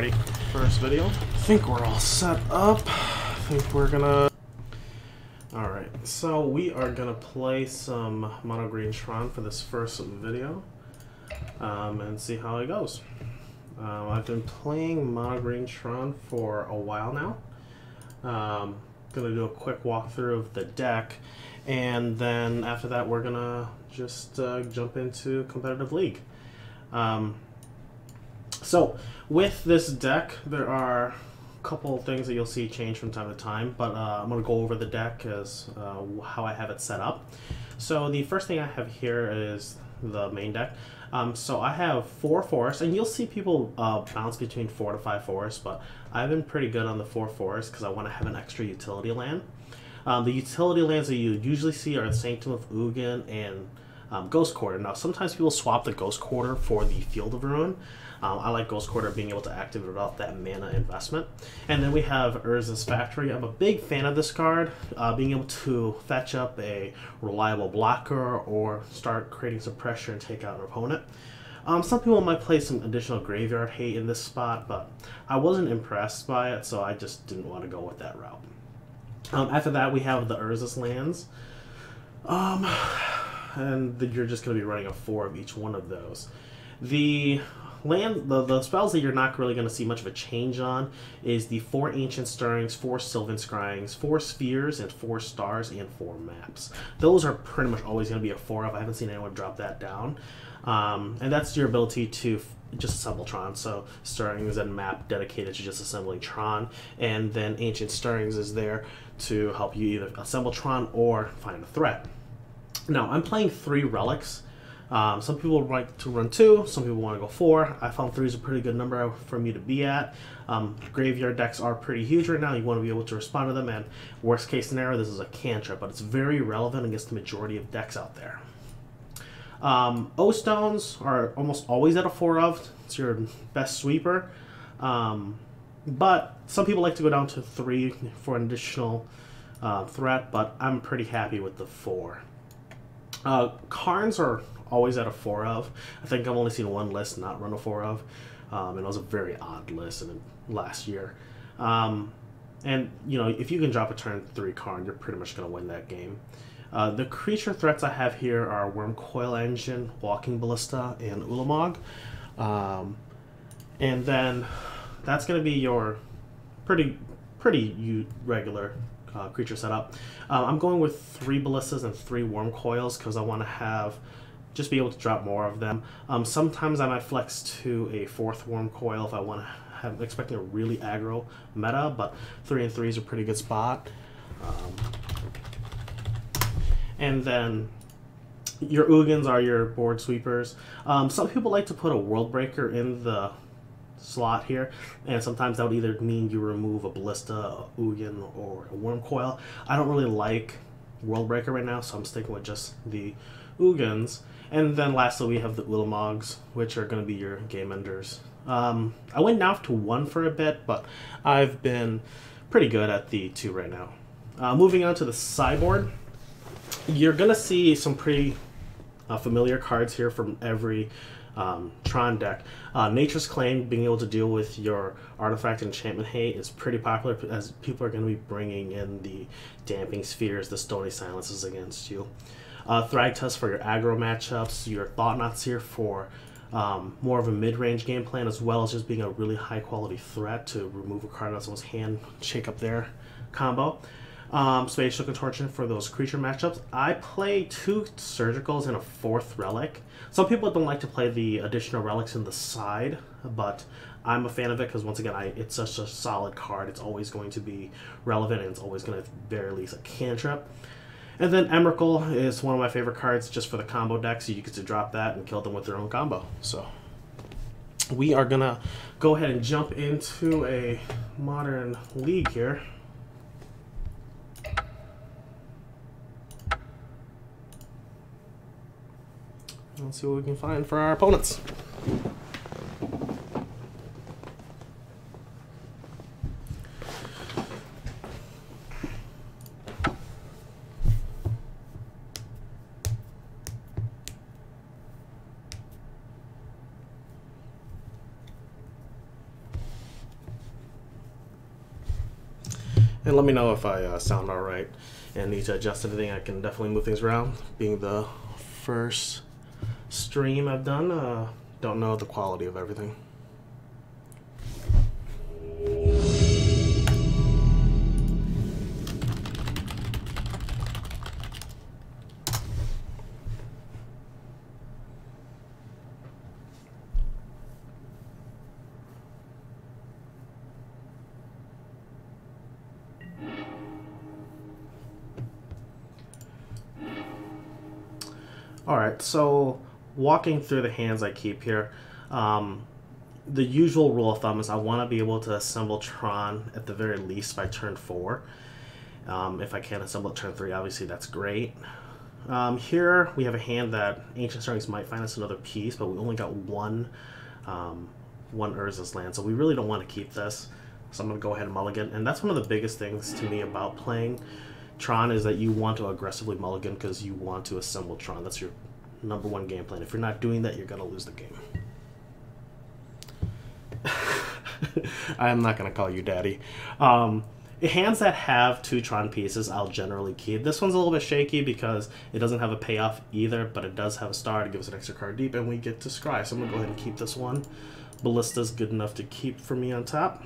Alrighty, first video. I think we're all set up. I think we're gonna... Alright, so we are gonna play some Mono Green Tron for this first video. Um, and see how it goes. Um, I've been playing Mono Green Tron for a while now. Um, gonna do a quick walkthrough of the deck, and then after that we're gonna just uh, jump into competitive league. Um, so with this deck, there are a couple things that you'll see change from time to time, but uh, I'm going to go over the deck as uh, how I have it set up. So the first thing I have here is the main deck. Um, so I have four forests, and you'll see people uh, bounce between four to five forests, but I've been pretty good on the four forests because I want to have an extra utility land. Um, the utility lands that you usually see are the Sanctum of Ugin and um, Ghost Quarter. Now, sometimes people swap the Ghost Quarter for the Field of Ruin. Um, I like Ghost Quarter being able to activate without that mana investment. And then we have Urza's Factory. I'm a big fan of this card, uh, being able to fetch up a reliable blocker or start creating some pressure and take out an opponent. Um, some people might play some additional graveyard hate in this spot, but I wasn't impressed by it, so I just didn't want to go with that route. Um, after that, we have the Urza's lands. Um, and you're just going to be running a four of each one of those. The land the, the spells that you're not really going to see much of a change on is the four ancient stirrings four sylvan scryings four spheres and four stars and four maps those are pretty much always going to be a four of i haven't seen anyone drop that down um, and that's your ability to just assemble Tron. So Stirrings and map dedicated to just assembling Tron, and then Ancient Stirrings is there to help you either assemble Tron or find a threat. Now I'm playing three relics. Um, some people like to run two, some people want to go four. I found three is a pretty good number for me to be at. Um, graveyard decks are pretty huge right now. You want to be able to respond to them, and worst case scenario, this is a cantrip, but it's very relevant against the majority of decks out there. Um, O stones are almost always at a four of. It's your best sweeper. Um, but some people like to go down to three for an additional uh, threat, but I'm pretty happy with the four. Uh, Karns are always at a four of. I think I've only seen one list not run a four of, um, and it was a very odd list in last year. Um, and you know, if you can drop a turn three card, you're pretty much going to win that game. Uh, the creature threats I have here are Wurmcoil Engine, Walking Ballista, and Ulamog. Um, and then that's going to be your pretty pretty regular uh, creature setup. Uh, I'm going with three ballistas and three Wurmcoils because I want to have just be able to drop more of them. Um, sometimes I might flex to a fourth Wurmcoil if I want to have expecting a really aggro meta, but three and three is a pretty good spot. Um, and then your Ugins are your board sweepers. Um, some people like to put a World Breaker in the slot here, and sometimes that would either mean you remove a Ballista, a Ugin, or a Wurmcoil. I don't really like World Breaker right now, so I'm sticking with just the Ugins. And then lastly, we have the Ulamogs, which are going to be your game enders. Um, I went now to one for a bit, but I've been pretty good at the two right now. Uh, moving on to the sideboard, you're going to see some pretty uh, familiar cards here from every um, Tron deck. Uh, Nature's Claim, being able to deal with your artifact enchantment hate, is pretty popular as people are going to be bringing in the Damping Spheres, the Stony Silences against you. Uh, Thragtusk for your aggro matchups, your Thought-Knots here for um, more of a mid-range game plan, as well as just being a really high-quality threat to remove a card out someone's hand, shake up their combo. Um, Spatial Contortion for those creature matchups. I play two Surgicals and a fourth Relic. Some people don't like to play the additional relics in the side, but I'm a fan of it because once again, I, it's such a solid card. It's always going to be relevant, and it's always going to at very least a cantrip. And then Emrakul is one of my favorite cards just for the combo deck, so you get to drop that and kill them with their own combo. So we are gonna go ahead and jump into a modern league here. Let's see what we can find for our opponents. And let me know if I uh, sound alright and need to adjust anything. I can definitely move things around. Being the first stream I've done, uh, don't know the quality of everything. So walking through the hands I keep here, um, the usual rule of thumb is I want to be able to assemble Tron at the very least by turn 4. Um, if I can assemble at turn 3, obviously that's great. Um, here we have a hand that Ancient Stirrings might find us another piece, but we only got one um, one Urza's land, so we really don't want to keep this. So I'm going to go ahead and mulligan. And that's one of the biggest things to me about playing Tron is that you want to aggressively mulligan because you want to assemble Tron. That's your number one game plan. If you're not doing that, you're going to lose the game. I'm not going to call you daddy. Um, hands that have two Tron pieces, I'll generally keep. This one's a little bit shaky because it doesn't have a payoff either, but it does have a star to give us an extra card deep, and we get to scry. So I'm going to go ahead and keep this one. Ballista's good enough to keep for me on top.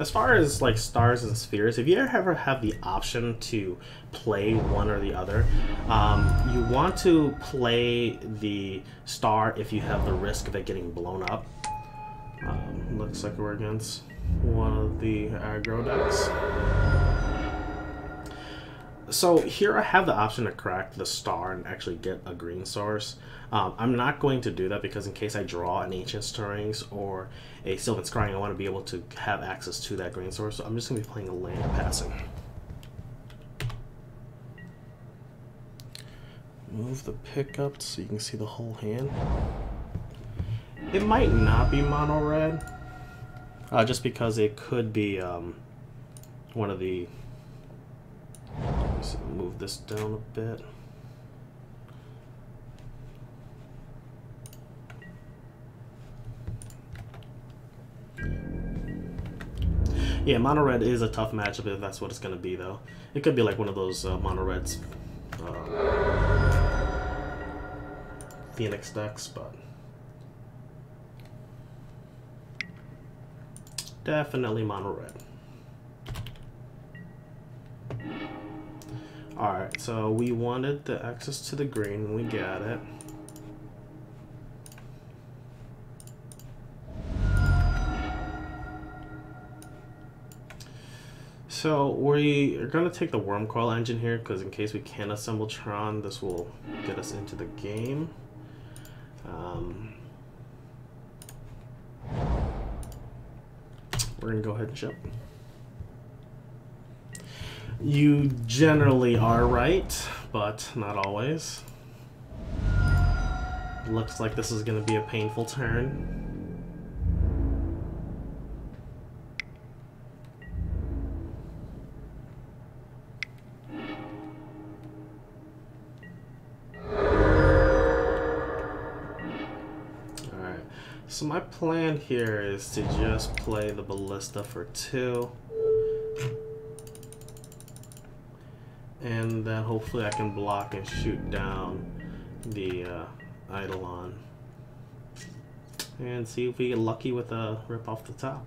As far as like stars and spheres, if you ever have the option to play one or the other, um, you want to play the star if you have the risk of it getting blown up. Um, looks like we're against one of the aggro decks. So here I have the option to crack the star and actually get a green source. Um, I'm not going to do that because in case I draw an Ancient Stirrings or a Sylvan Scrying, I want to be able to have access to that green source. So I'm just going to be playing a land passing. Move the pickup so you can see the whole hand. It might not be mono red, uh, just because it could be um, one of the move this down a bit. Yeah, mono red is a tough matchup if that's what it's going to be, though. It could be like one of those uh, mono reds uh, Phoenix decks, but definitely mono red. Alright, so we wanted the access to the green, we got it. So we are going to take the Wurmcoil Engine here because in case we can't assemble Tron, this will get us into the game. Um, we're going to go ahead and ship. You generally are right, but not always. Looks like this is going to be a painful turn. So my plan here is to just play the Ballista for two. and then hopefully I can block and shoot down the uh, Eidolon and see if we get lucky with a rip off the top.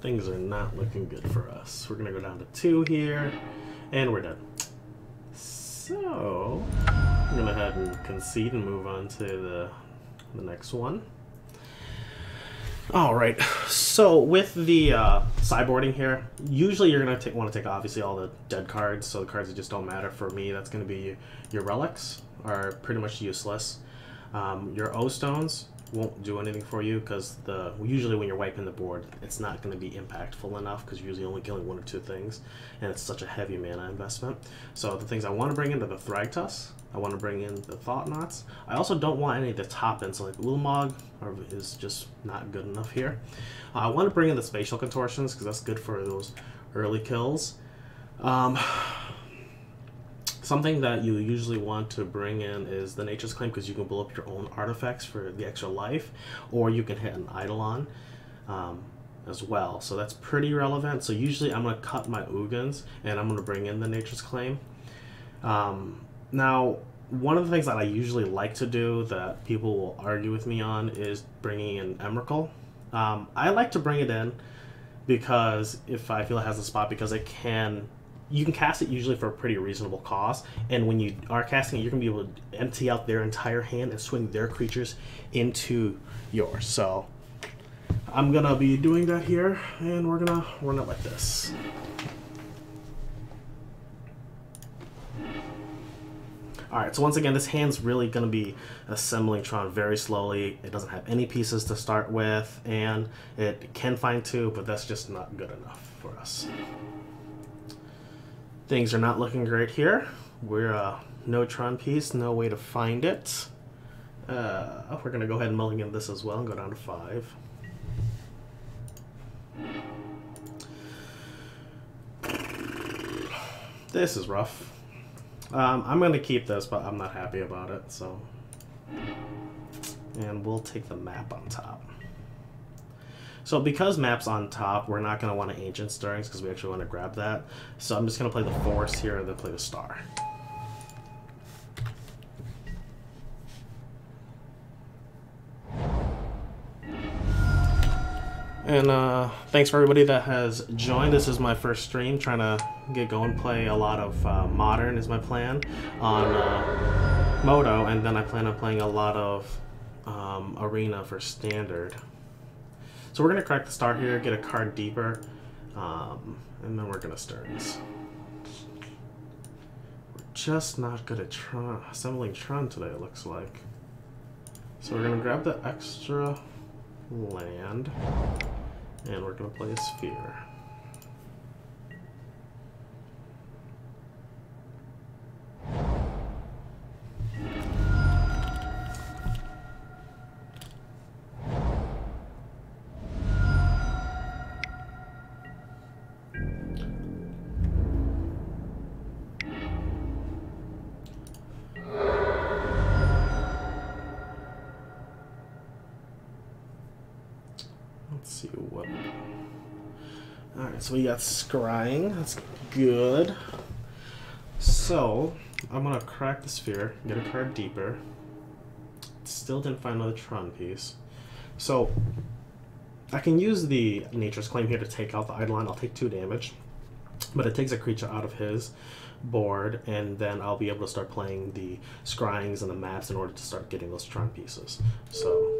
Things are not looking good for us. We're gonna go down to two here, and we're done. So, I'm gonna head and concede and move on to the, the next one. All right. So with the uh, sideboarding here, usually you're gonna want to take obviously all the dead cards. So the cards that just don't matter for me, that's gonna be your relics are pretty much useless. Um, your O stones won't do anything for you because the usually when you're wiping the board, it's not going to be impactful enough because you're usually only killing one or two things, and it's such a heavy mana investment. So the things I want to bring into the Thragtusk, I want to bring in the Thought-Knots. I also don't want any of the top ends, like Ulamog is just not good enough here. Uh, I want to bring in the Spatial Contortions because that's good for those early kills. Um, Something that you usually want to bring in is the Nature's Claim because you can blow up your own artifacts for the extra life, or you can hit an Eidolon um, as well. So that's pretty relevant. So usually I'm going to cut my Ugins and I'm going to bring in the Nature's Claim. Um, now, one of the things that I usually like to do that people will argue with me on is bringing in Emrakul. Um, I like to bring it in because if I feel it has a spot because it can you can cast it usually for a pretty reasonable cost, and when you are casting it, you're gonna be able to empty out their entire hand and swing their creatures into yours. So I'm gonna be doing that here, and we're gonna run it like this. Alright, so once again, this hand's really going to be assembling Tron very slowly. It doesn't have any pieces to start with, and it can find two, but that's just not good enough for us. Things are not looking great here. We're uh, no Tron piece, no way to find it. Uh, we're to go ahead and mulligan this as well and go down to five. This is rough. Um, I'm to keep this, but I'm not happy about it, so... And we'll take the map on top. So because map's on top, we're not going to want to Ancient Stirrings because we actually want to grab that. So I'm just going to play the Forest here and then play the Star. And uh, thanks for everybody that has joined. This is my first stream, trying to get going, play a lot of uh, Modern is my plan on uh, Moto, and then I plan on playing a lot of um, Arena for Standard. So we're going to crack the star here, get a card deeper, um, and then we're going to start this. We're just not good at Tron, assembling Tron today, it looks like. So we're going to grab the extra land, and we're going to play a sphere. So we got scrying. That's good. So, I'm to crack the sphere, get a card deeper. Still didn't find another Tron piece. So, I can use the Nature's Claim here to take out the Eidolon. I'll take two damage. But it takes a creature out of his board, and then I'll be able to start playing the scryings and the maps in order to start getting those Tron pieces. So,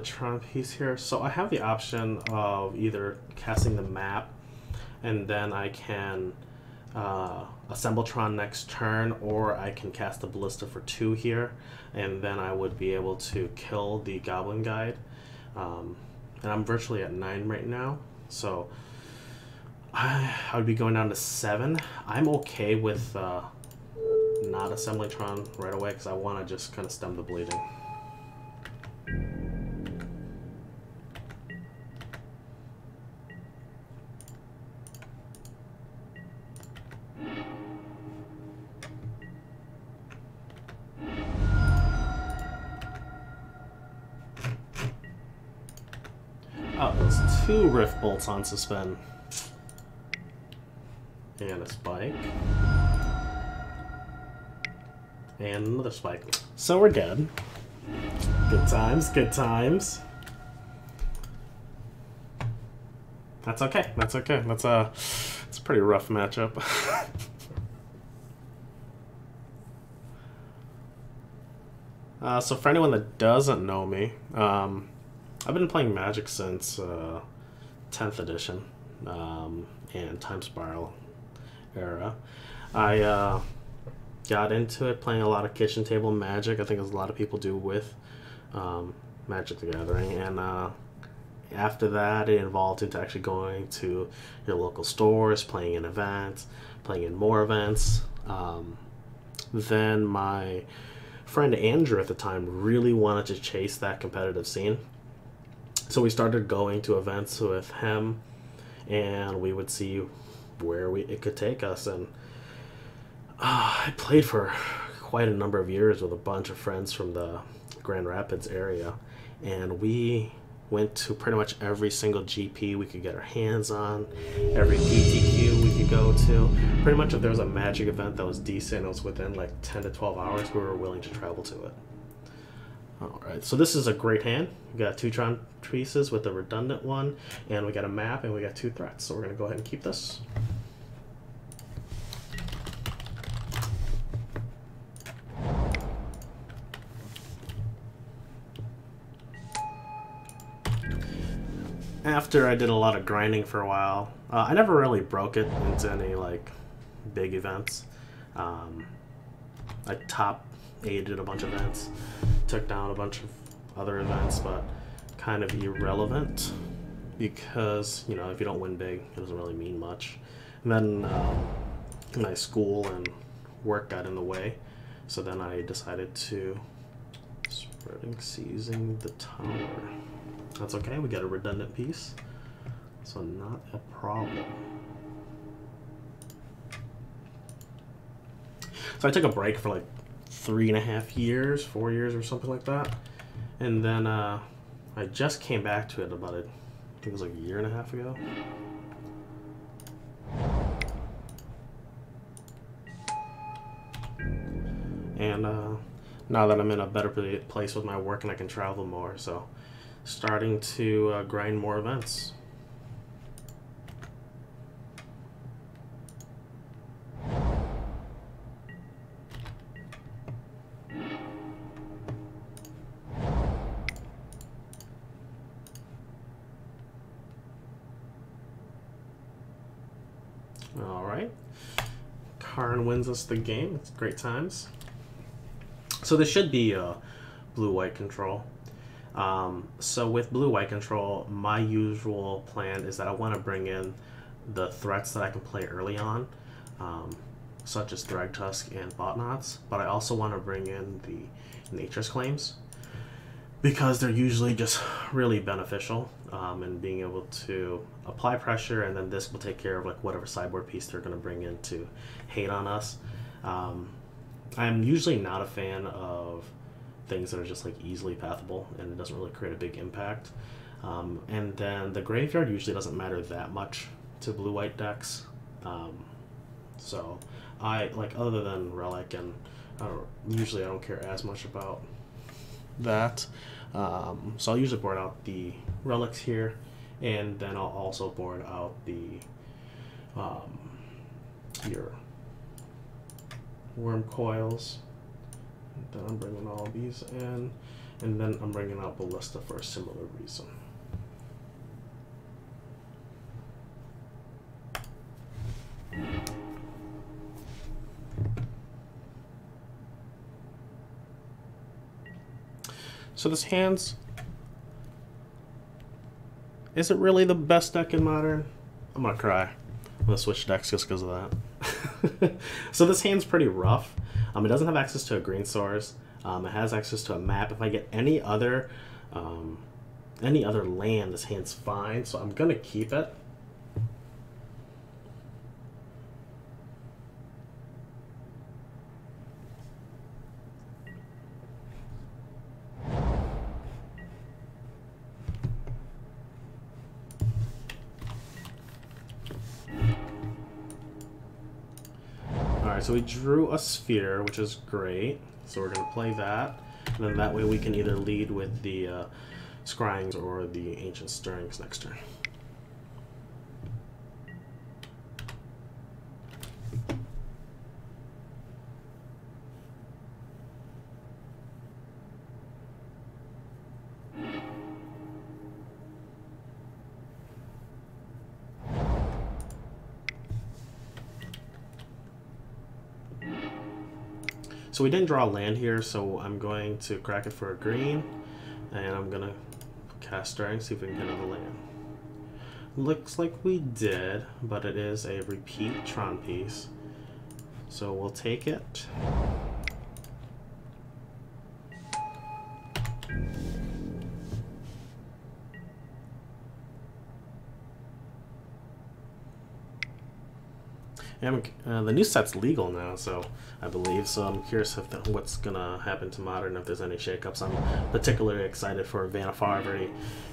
Tron piece here. So I have the option of either casting the map and then I can uh, assemble Tron next turn or I can cast a Ballista for two here and then I would be able to kill the Goblin Guide. Um, and I'm virtually at nine right now. So I, I would be going down to seven. I'm okay with uh, not assembling Tron right away because I want to just kind of stem the bleeding. Bolts on suspend. And a spike. And another spike. So we're dead. Good times, good times. That's okay. That's okay. That's a, it's a pretty rough matchup. uh, so for anyone that doesn't know me, um, I've been playing Magic since uh, 10th edition um, and Time Spiral era. I uh, got into it playing a lot of kitchen table Magic. I think as a lot of people do with um, Magic the Gathering, and uh, after that, it evolved into actually going to your local stores, playing in events, playing in more events. Um, then my friend Andrew at the time really wanted to chase that competitive scene. So we started going to events with him, and we would see where we it could take us. And uh, I played for quite a number of years with a bunch of friends from the Grand Rapids area, and we went to pretty much every single GP we could get our hands on, every PTQ we could go to. Pretty much if there was a magic event that was decent, it was within like 10 to 12 hours, we were willing to travel to it. Alright, so this is a great hand. We got two Tron pieces with a redundant one, and we got a map, and we got two threats. So we're to go ahead and keep this. after I did a lot of grinding for a while, uh, I never really broke it into any like big events. Um, I top aided a bunch of events, took down a bunch of other events, but kind of irrelevant because you know if you don't win big, it doesn't really mean much. And then um, my school and work got in the way, so then I decided to spreading seizing the tower. That's okay, we got a redundant piece. So not a problem. So I took a break for like three and a half years, four years or something like that. And then uh, I just came back to it about, a, I think it was like a year and a half ago. And uh, now that I'm in a better place with my work and I can travel more, so starting to uh, grind more events. Us the game. It's great times. So this should be a blue-white control. Um, so with blue white control, my usual plan is that I want to bring in the threats that I can play early on, um, such as Thragtusk and Thought-Knots, but I also want to bring in the Nature's Claims because they're usually just really beneficial um, in being able to apply pressure and then this will take care of like whatever sideboard piece they're going to bring in to hate on us. Um, I'm usually not a fan of things that are just like easily pathable and it doesn't really create a big impact. Um, and then the graveyard usually doesn't matter that much to blue white decks. Um, so I like other than relic and I don't, usually I don't care as much about that. Um, so I'll usually board out the relics here, and then I'll also board out the um, your Wurmcoils. Then I'm bringing all these in, and then I'm bringing out Ballista for a similar reason. So this hand's... Is it really the best deck in Modern? I'm gonna cry. I'm gonna switch decks just because of that. so this hand's pretty rough. Um, it doesn't have access to a green source. Um, it has access to a map. If I get any other um, any other land, this hand's fine. So I'm gonna keep it. Drew a sphere, which is great. So we're going to play that. And then that way we can either lead with the uh, Scryings or the Ancient Stirrings next turn. So we didn't draw land here, so I'm going to crack it for a green, and I'm gonna cast Stirring, see if we can get another land. Looks like we did, but it is a repeat Tron piece. So we'll take it. Uh, the new set's legal now, so I believe. So I'm curious if the, what's gonna happen to modern, if there's any shakeups. I'm particularly excited for Vannifar. I've already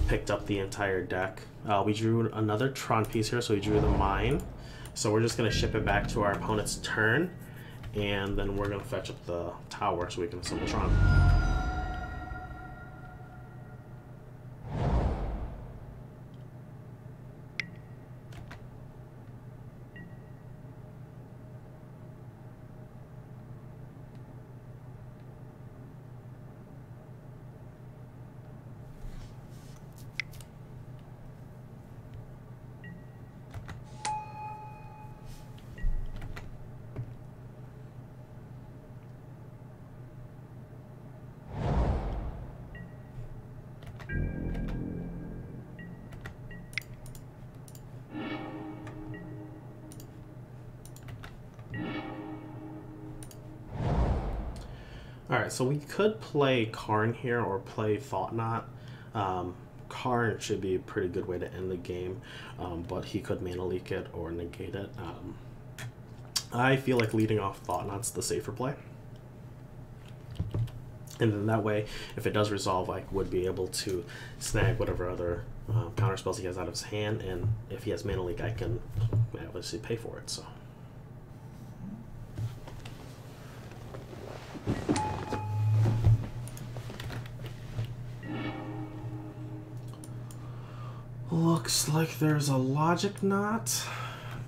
picked up the entire deck. Uh, we drew another Tron piece here, so we drew the mine. So we're just gonna ship it back to our opponent's turn, and then we're gonna fetch up the tower so we can assemble Tron. Alright, so we could play Karn here or play Thought-Knot. Um, Karn should be a pretty good way to end the game, um, but he could mana leak it or negate it. Um, I feel like leading off Thought-Knot's the safer play. And then that way, if it does resolve, I would be able to snag whatever other uh, counter spells he has out of his hand, and if he has mana leak, I can obviously pay for it. So. Looks like there's a logic knot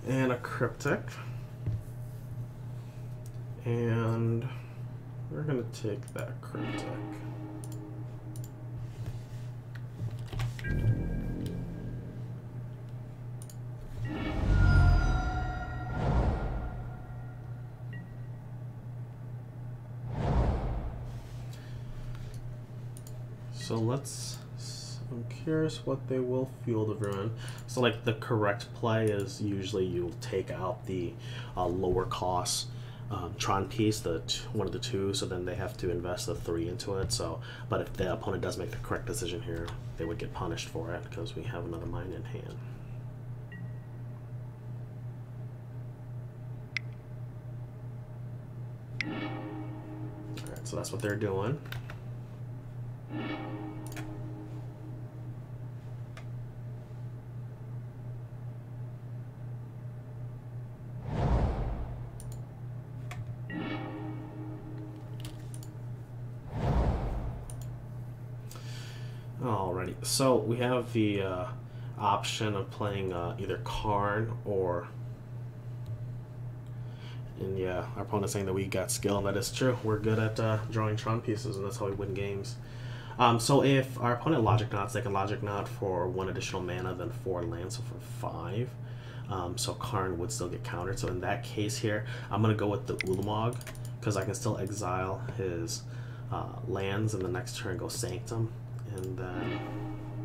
and a cryptic. And we're going to take that cryptic. So let's I'm what they will Field of Ruin. So like the correct play is usually you'll take out the uh, lower cost um, Tron piece, the one of the two, so then they have to invest the three into it. So, but if the opponent does make the correct decision here, they would get punished for it because we have another mine in hand. Alright, so that's what they're doing. So we have the uh, option of playing uh, either Karn or and yeah, our opponent's saying that we got skill, and that is true. We're good at uh, drawing Tron pieces, and that's how we win games. Um, so if our opponent Logic Knots, they can Logic Knot for one additional mana, then four lands, so for five. Um, so Karn would still get countered. So in that case here, I'm going to go with the Ulamog, because I can still exile his uh, lands, and the next turn go Sanctum and then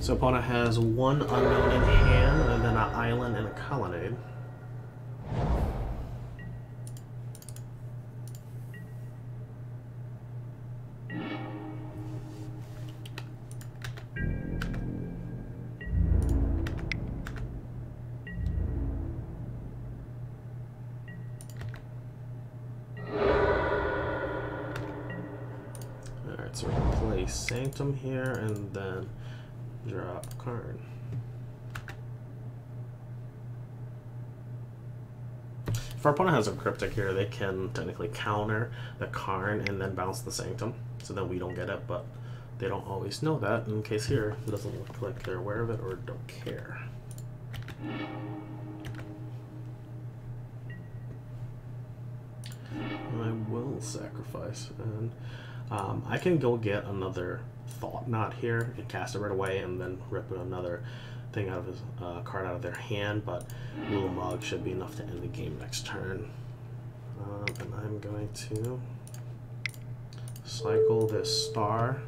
So opponent has one unknown in hand, and then an island and a colonnade. Alright, so we're gonna play Sanctum here, and then Karn. If our opponent has a Cryptic here, they can technically counter the Karn and then bounce the Sanctum, so then we don't get it, but they don't always know that. In case here, it doesn't look like they're aware of it or don't care. I will sacrifice, and um, I can go get another Thought-Knot here and cast it right away, and then rip another thing out of his uh, card out of their hand. But Ulamog should be enough to end the game next turn. Um, and I'm going to cycle this star.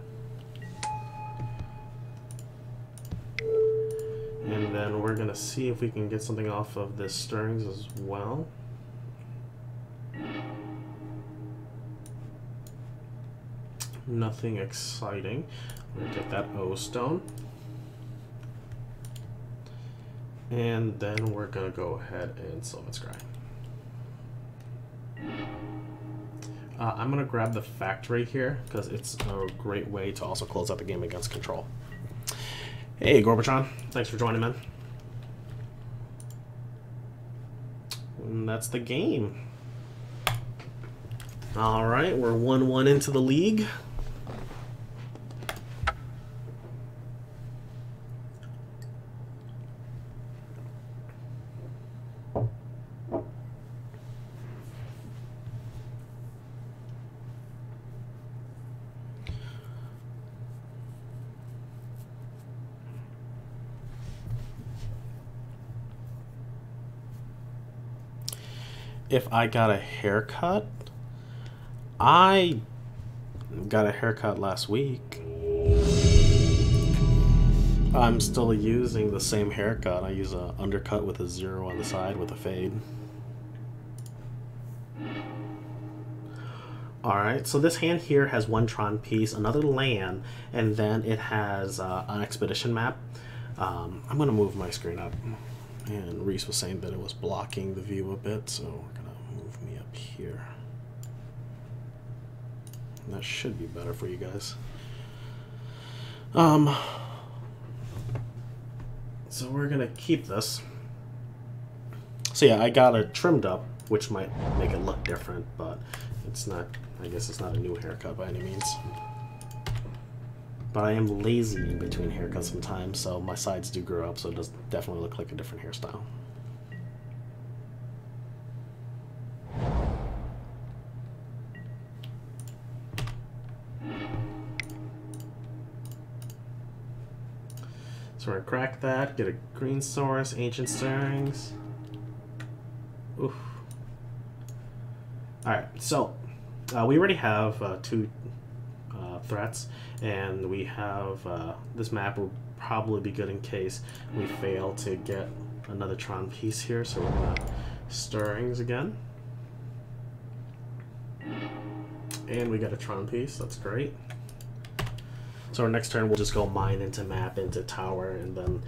And then we're going to see if we can get something off of this stirrings as well. Nothing exciting. I'm to take that O stone. And then we're to go ahead and Sylvan Scry. Uh, I'm to grab the factory here because it's a great way to also close out the game against control. Hey, Gorbatron. Thanks for joining, man. And that's the game. All right, we're 1-1 into the league. If I got a haircut, I got a haircut last week. I'm still using the same haircut. I use a undercut with a zero on the side with a fade. Alright, so this hand here has one Tron piece, another land, and then it has uh, an expedition map. Um, I'm going to move my screen up. And Reese was saying that it was blocking the view a bit, so we're going to move me up here. That should be better for you guys. Um, so we're going to keep this. So yeah, I got it trimmed up, which might make it look different, but it's not, I guess it's not a new haircut by any means. But I am lazy in between haircuts sometimes, so my sides do grow up, so it does definitely look like a different hairstyle. So we're gonna crack that, get a green source, ancient stirrings. Oof. Alright, so uh, we already have uh, two uh, threats, and we have uh, this map will probably be good in case we fail to get another Tron piece here. So we're gonna stirrings again, and we got a Tron piece. That's great. So our next turn we'll just go mine into map into tower and then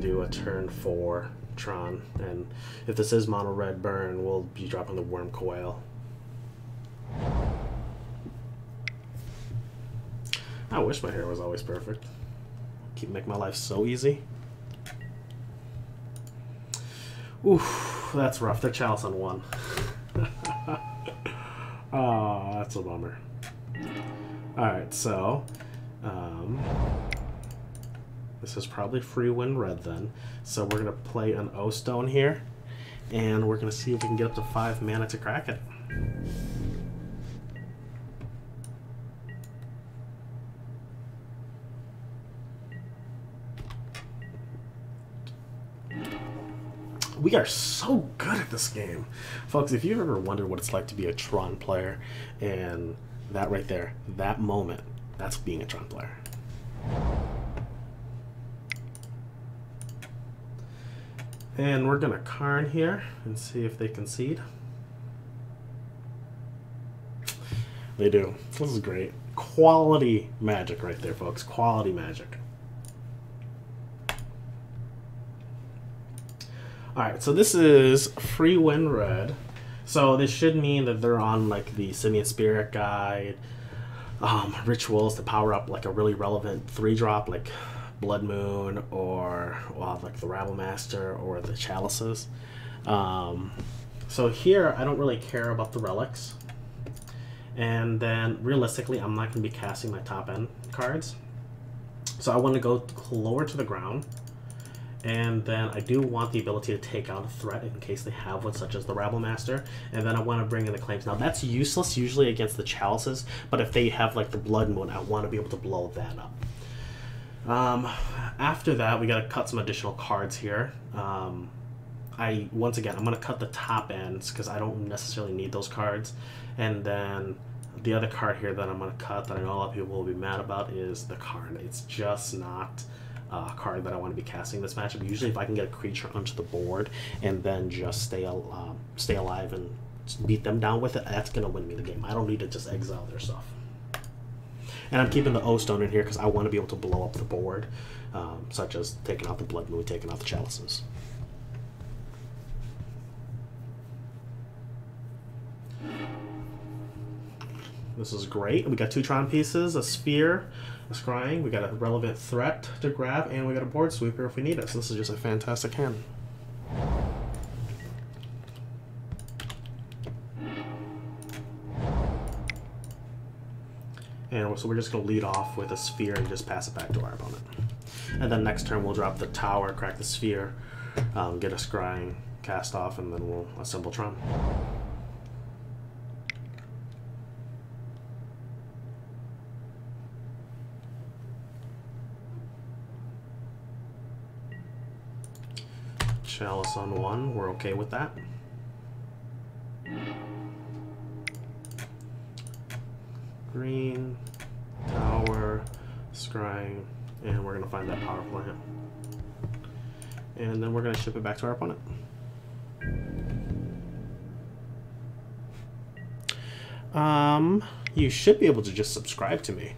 do a turn four Tron. And if this is mono red burn, we'll be dropping the Wurmcoil. I wish my hair was always perfect. Keep make my life so easy. Oof, that's rough. They're chalice on one. oh, that's a bummer. Alright, so um, this is probably free win red then. So we're gonna play an O stone here, and we're gonna see if we can get up to five mana to crack it. we are so good at this game. Folks, if you've ever wondered what it's like to be a Tron player, and that right there, that moment, that's being a Tron player. And we're going to Karn here and see if they concede. They do. This is great. Quality magic right there, folks. Quality magic. Alright, so this is free win red. So this should mean that they're on like the Simian Spirit Guide, um, rituals to power up like a really relevant three drop like Blood Moon or well, like the Rabblemaster or the Chalices. Um, so here I don't really care about the relics. And then realistically, I'm not going to be casting my top end cards. So I want to go lower to the ground. And then I do want the ability to take out a threat in case they have one, such as the Rabblemaster. And then I want to bring in the claims. Now that's useless usually against the chalices, but if they have like the Blood Moon, I want to be able to blow that up. Um, after that, we got to cut some additional cards here. Um, I once again, I'm gonna cut the top ends because I don't necessarily need those cards, and then the other card here that I'm gonna cut that I know a lot of people will be mad about is the Karn. It's just not uh, card that I want to be casting this matchup. Usually, if I can get a creature onto the board and then just stay um, stay alive and beat them down with it, that's gonna win me the game. I don't need to just exile their stuff. And I'm keeping the O stone in here because I want to be able to blow up the board, um, such as taking out the blood moon, taking out the chalices. This is great. We got two Tron pieces, a sphere, scrying. We got a relevant threat to grab, and we got a board sweeper if we need it. So this is just a fantastic hand. And so we're just going to lead off with a sphere and just pass it back to our opponent. And then next turn we'll drop the tower, crack the sphere, um, get a scrying, cast off, and then we'll assemble Tron. Chalice on one, we're okay with that. Green, tower, scrying, and we're going to find that power plant. And then we're going to ship it back to our opponent. Um, you should be able to just subscribe to me,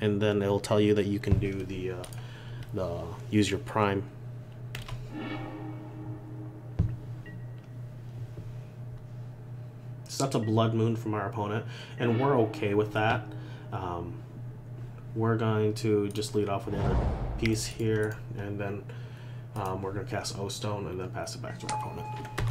and then it'll tell you that you can do the uh, the use your Prime So that's a blood moon from our opponent, and we're okay with that. Um, we're going to just lead off with the other piece here, and then um, we're going to cast O Stone and then pass it back to our opponent.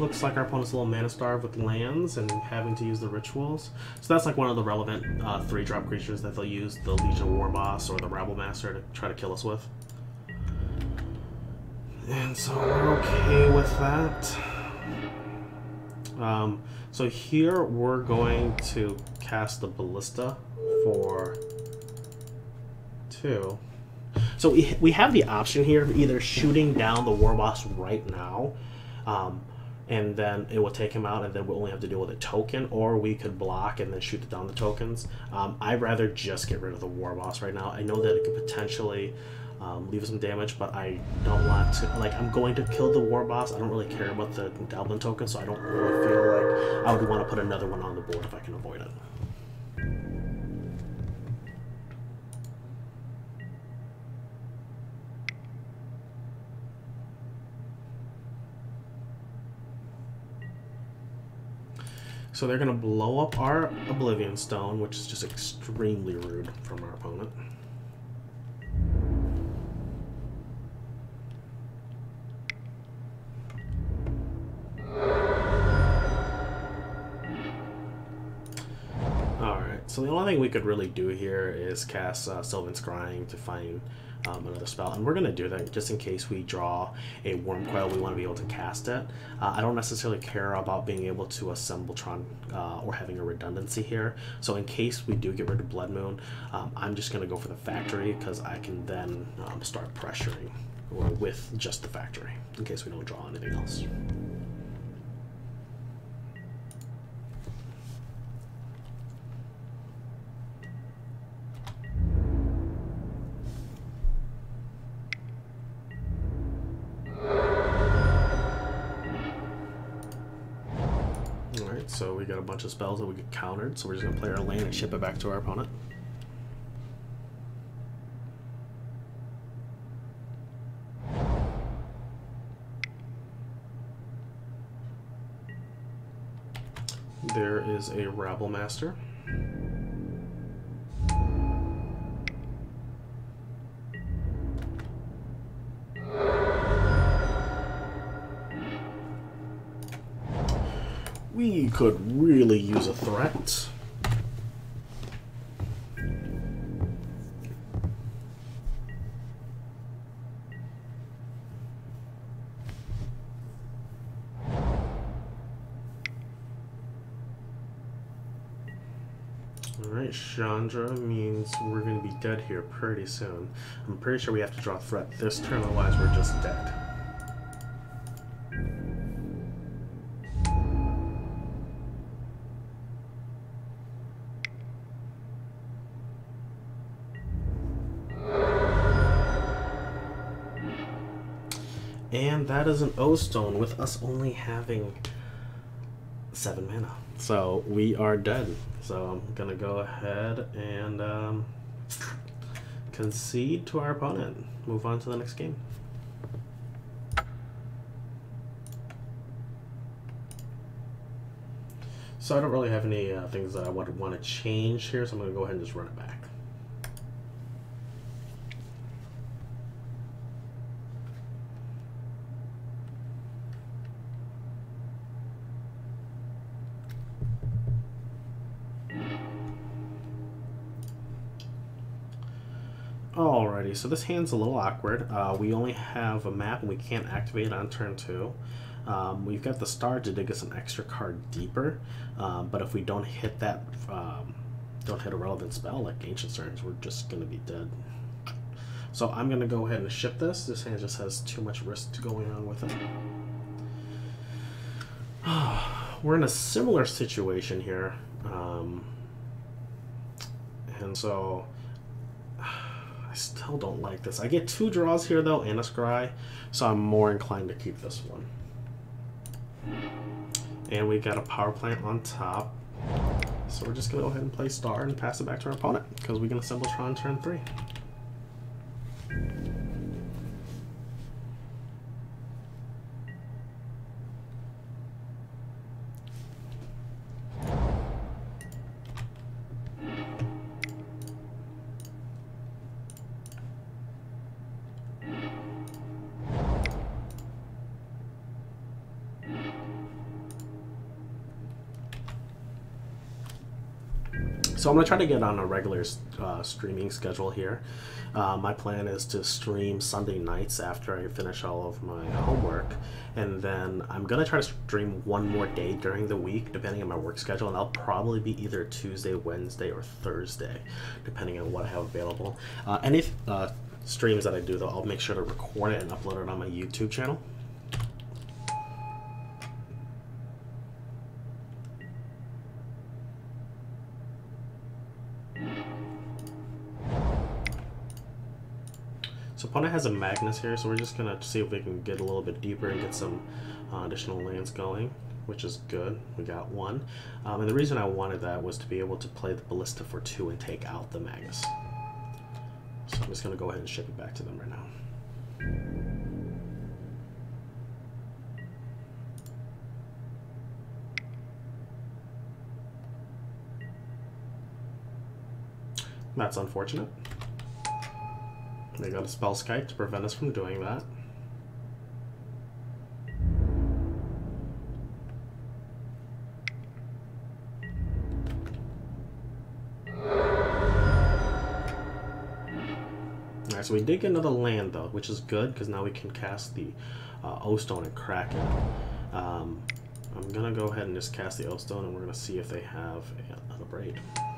Looks like our opponent's a little mana starved with lands and having to use the rituals. So that's like one of the relevant uh, three drop creatures that they'll use the Legion Warboss or the Rabblemaster to try to kill us with. And so we're okay with that. Um, so here we're going to cast the Ballista for two. So we, we have the option here of either shooting down the Warboss right now, um, and then it will take him out, and then we'll only have to deal with a token, or we could block and then shoot down the tokens. Um, I'd rather just get rid of the Warboss right now. I know that it could potentially um, leave some damage, but I don't want to. Like, I'm going to kill the Warboss. I don't really care about the Goblin token, so I don't really feel like I would want to put another one on the board if I can avoid it. So they're going to blow up our Oblivion Stone, which is just extremely rude from our opponent. Alright, so the only thing we could really do here is cast uh, Sylvan Scrying to find um, another spell. And we're going to do that just in case we draw a Wurmcoil, we want to be able to cast it. Uh, I don't necessarily care about being able to assemble Tron uh, or having a redundancy here. So in case we do get rid of Blood Moon, um, I'm just going to go for the factory because I can then um, start pressuring or with just the factory in case we don't draw anything else. spells that would get countered, so we're just going to play our land and ship it back to our opponent. There is a Rabblemaster. Could really use a threat. Alright, Chandra means we're going to be dead here pretty soon. I'm pretty sure we have to draw threat this turn, otherwise we're just dead. That is an O stone with us only having seven mana. So we are dead. So I'm gonna go ahead and um, concede to our opponent. Move on to the next game. So I don't really have any uh, things that I would want to change here, so I'm going to go ahead and just run it back. So this hand's a little awkward. Uh, we only have a map and we can't activate it on turn two. Um, we've got the star to dig us an extra card deeper, um, but if we don't hit that, um, don't hit a relevant spell like Ancient Surge, we're just going to be dead. So I'm going to go ahead and ship this. This hand just has too much risk going on with it. we're in a similar situation here. Um, and so I still don't like this. I get two draws here though and a scry, so I'm more inclined to keep this one. And we got a power plant on top. So we're just gonna go ahead and play star and pass it back to our opponent because we can assemble Tron turn three. To try to get on a regular uh, streaming schedule here. Uh, my plan is to stream Sunday nights after I finish all of my homework. And then I'm to try to stream one more day during the week, depending on my work schedule. And that'll probably be either Tuesday, Wednesday, or Thursday, depending on what I have available. Uh, any uh, streams that I do, though, I'll make sure to record it and upload it on my YouTube channel. Opponent has a Magnus here, so we're just going to see if we can get a little bit deeper and get some uh, additional lands going, which is good. We got one. Um, and the reason I wanted that was to be able to play the Ballista for two and take out the Magnus. So I'm just going to go ahead and ship it back to them right now. That's unfortunate. They got a spell Spellskite to prevent us from doing that. Alright, so we did get another land though, which is good because now we can cast the uh, O-Stone and Kraken. Um, I'm gonna go ahead and just cast the O-Stone and we're gonna see if they have an a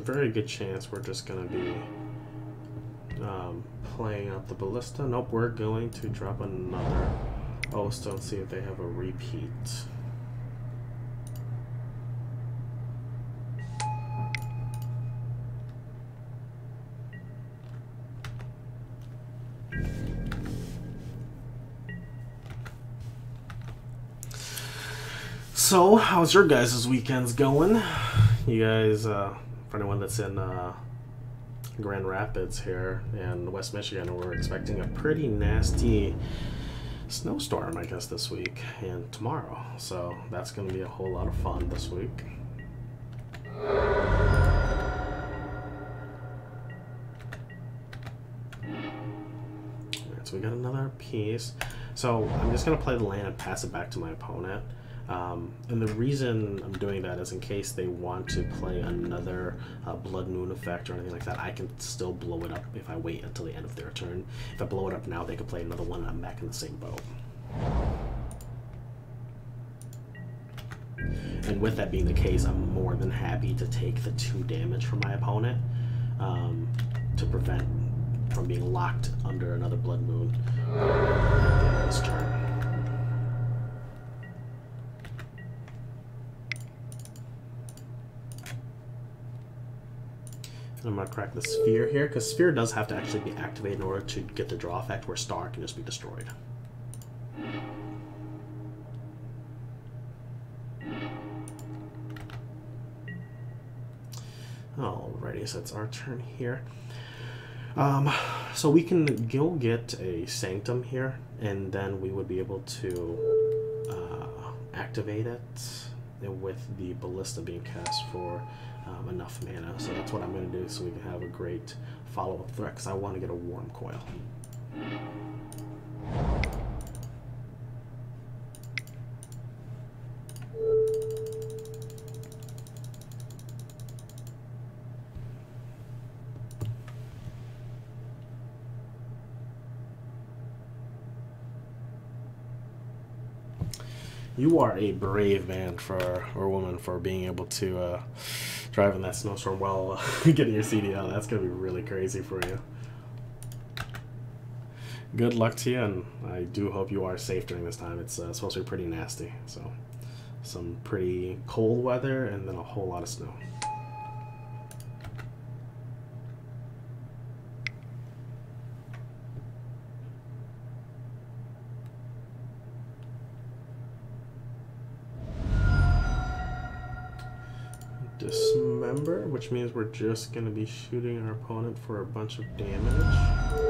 very good chance we're just going to be um, playing out the ballista. Nope, we're going to drop another Oh, stone. see if they have a repeat. So, how's your guys' weekends going? You guys, uh, for anyone that's in uh, Grand Rapids here in West Michigan, we're expecting a pretty nasty snowstorm, I guess, this week and tomorrow. So that's going to be a whole lot of fun this week. Alright, so we got another piece. So I'm just going to play the land and pass it back to my opponent. Um, and the reason I'm doing that is in case they want to play another uh, Blood Moon effect or anything like that, I can still blow it up if I wait until the end of their turn. If I blow it up now, they can play another one and I'm back in the same boat. And with that being the case, I'm more than happy to take the two damage from my opponent um, to prevent from being locked under another Blood Moon this turn. I'm going to crack the sphere here, because sphere does have to actually be activated in order to get the draw effect, where star can just be destroyed. Alrighty, so it's our turn here. Um, so we can go get a Sanctum here, and then we would be able to uh, activate it with the Ballista being cast for um, enough mana. So that's what I'm going to do so we can have a great follow-up threat because I want to get a Wurmcoil. You are a brave man for or woman for being able to uh, drive in that snowstorm while uh, getting your CDL. That's gonna be really crazy for you. Good luck to you, and I do hope you are safe during this time. It's uh, supposed to be pretty nasty, so some pretty cold weather and then a whole lot of snow. Which means we're just going to be shooting our opponent for a bunch of damage.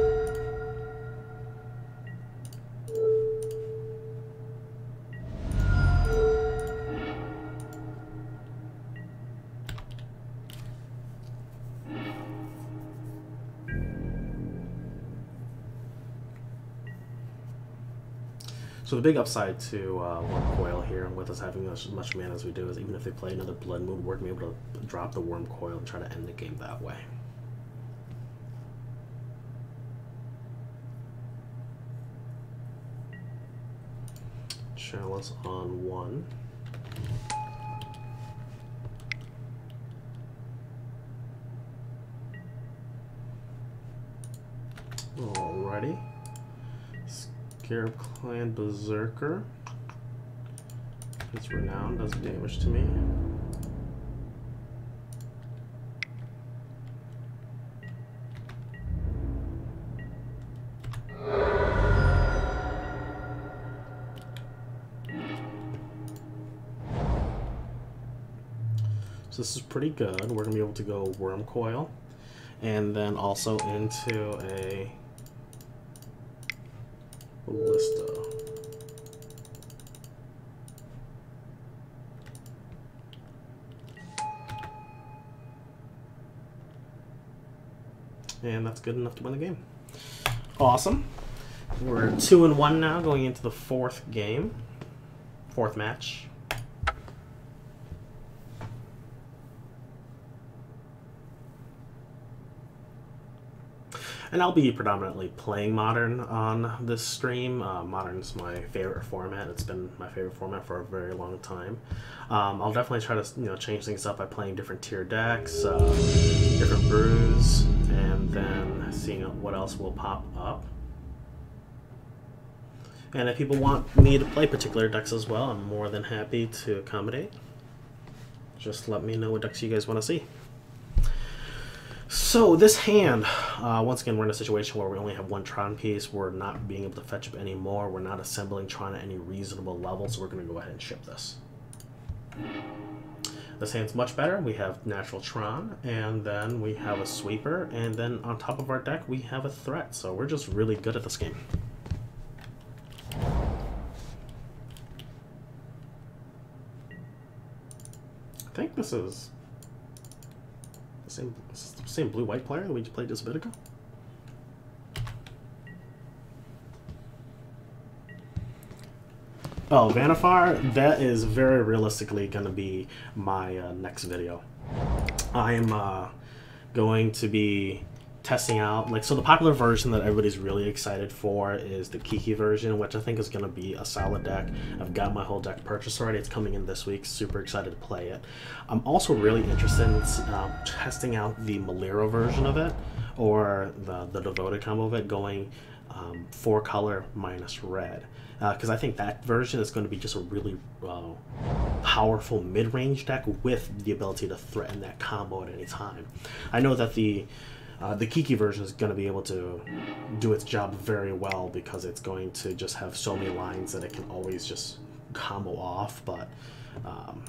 So the big upside to uh, Wurmcoil here, and with us having as much mana as we do, is even if they play another Blood Moon, we're going to be able to drop the Wurmcoil and try to end the game that way. Chalice on one. Alrighty. Scab-Clan Berserker. It's renowned, does damage to me. So this is pretty good. We're going to be able to go Wurmcoil and then also into a Ballista. And that's good enough to win the game. Awesome. We're two and one now, going into the fourth game, fourth match. and I'll be predominantly playing Modern on this stream. Uh, Modern's my favorite format. It's been my favorite format for a very long time. Um, I'll definitely try to you know change things up by playing different tier decks, uh, different brews, and then seeing what else will pop up. And if people want me to play particular decks as well, I'm more than happy to accommodate. Just let me know what decks you guys want to see. So this hand, uh, once again, we're in a situation where we only have one Tron piece. We're not being able to fetch up anymore. We're not assembling Tron at any reasonable level, so we're going to go ahead and ship this. This hand's much better. We have natural Tron, and then we have a sweeper, and then on top of our deck, we have a threat. So we're just really good at this game. I think this is the same, same blue-white player that we played just a bit ago. Oh, Vannifar, that is very realistically going to be my uh, next video. I am uh, going to be testing out like so the popular version that everybody's really excited for is the Kiki version which I think is going to be a solid deck. I've got my whole deck purchased already. It's coming in this week. Super excited to play it. I'm also really interested in uh, testing out the Melira version of it or the, the devoted combo of it going um, four color minus red because uh, I think that version is going to be just a really uh, powerful mid-range deck with the ability to threaten that combo at any time. I know that the uh, the Kiki version is going to be able to do its job very well because it's going to just have so many lines that it can always just combo off. But um,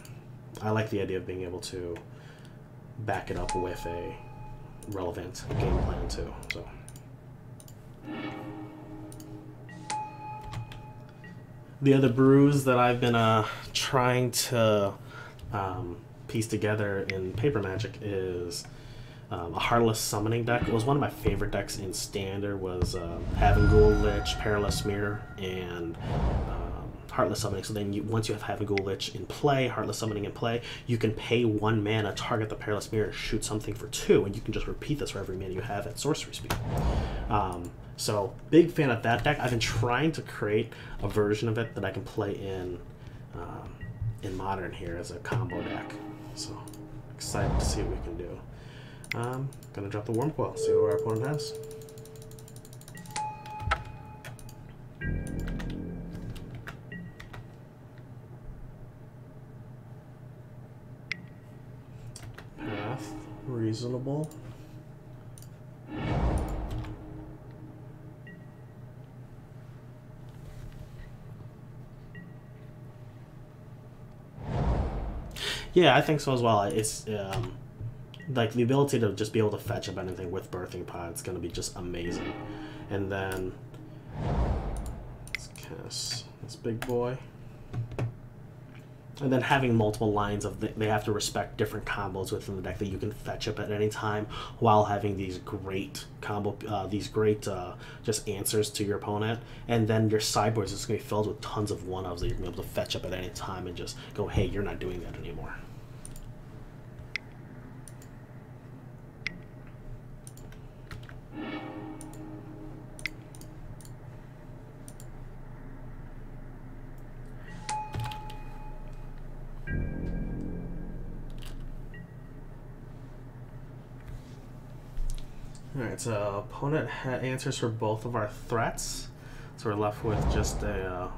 I like the idea of being able to back it up with a relevant game plan too. So. The other brews that I've been uh, trying to um, piece together in Paper Magic is um, a Heartless Summoning deck. It was one of my favorite decks in Standard. Was uh, Havengul Lich, Perilous Myr, and um, Heartless Summoning. So then, you, once you have Havengul Lich in play, Heartless Summoning in play, you can pay one mana, target the Perilous Myr, shoot something for two, and you can just repeat this for every mana you have at sorcery speed. Um, so big fan of that deck. I've been trying to create a version of it that I can play in um, in Modern here as a combo deck. So excited to see what we can do. Um, gonna drop the Wurmcoil, see what our opponent has. Path, reasonable. Yeah, I think so as well. It's um, like the ability to just be able to fetch up anything with birthing pod is going to be just amazing. And then let's cast this big boy. And then having multiple lines of the, they have to respect different combos within the deck that you can fetch up at any time, while having these great combo, uh, these great uh, just answers to your opponent. And then your sideboards is going to be filled with tons of one ofs that you're going to be able to fetch up at any time and just go, hey, you're not doing that anymore. Alright, so opponent answers for both of our threats. So we're left with just a uh,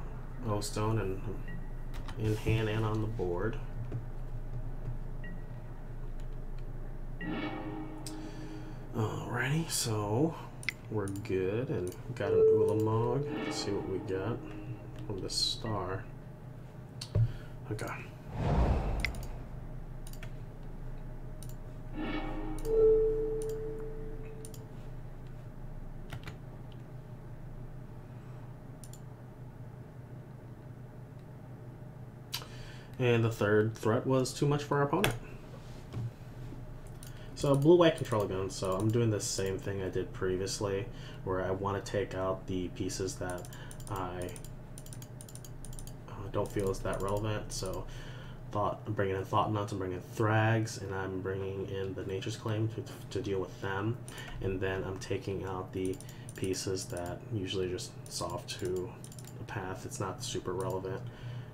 O stone and in hand and on the board. Alrighty, so we're good and got an Ulamog. Let's see what we got from the star. Okay. And the third threat was too much for our opponent. So blue-white control gun, so I'm doing the same thing I did previously, where I want to take out the pieces that I uh, don't feel is that relevant. So thought I'm bringing in Thought-Knots, I'm bringing in Thrags, and I'm bringing in the Nature's Claim to, to deal with them, and then I'm taking out the pieces that usually just soft to the path. It's not super relevant,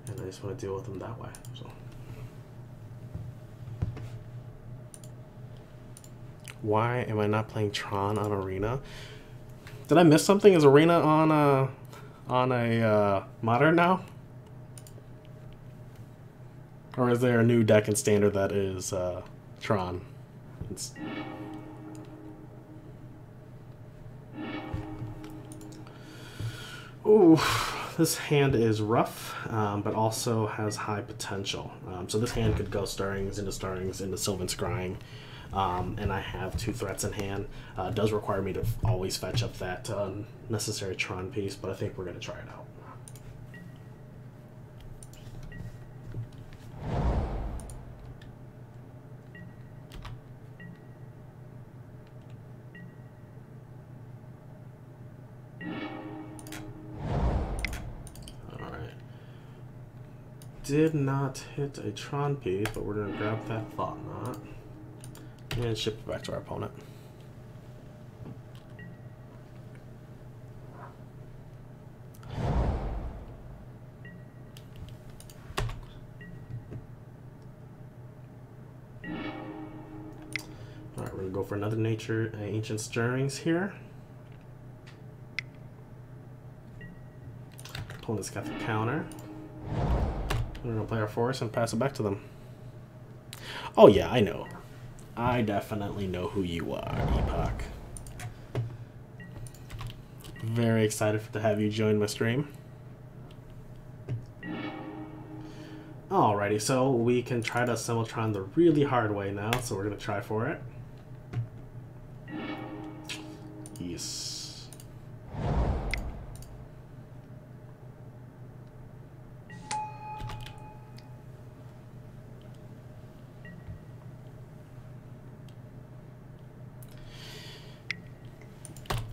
and I just want to deal with them that way. So. Why am I not playing Tron on Arena? Did I miss something? Is Arena on a on a uh, modern now? Or is there a new deck and standard that is uh, Tron? It's... Ooh, this hand is rough, um, but also has high potential. Um, so this hand could go Stirrings into Stirrings into Sylvan Scrying. Um, and I have two threats in hand. Uh, does require me to always fetch up that uh, necessary Tron piece, but I think we're going to try it out. Did not hit a Tron piece, but we're going to grab that Thought Knot and ship it back to our opponent. Alright, we're going to go for another Nature uh, Ancient Stirrings here. Opponent's got the counter. We're gonna play our force and pass it back to them. Oh yeah, I know. I definitely know who you are, Epoch. Very excited to have you join my stream. Alrighty, so we can try to Assembletron the really hard way now, so we're gonna try for it. Yes.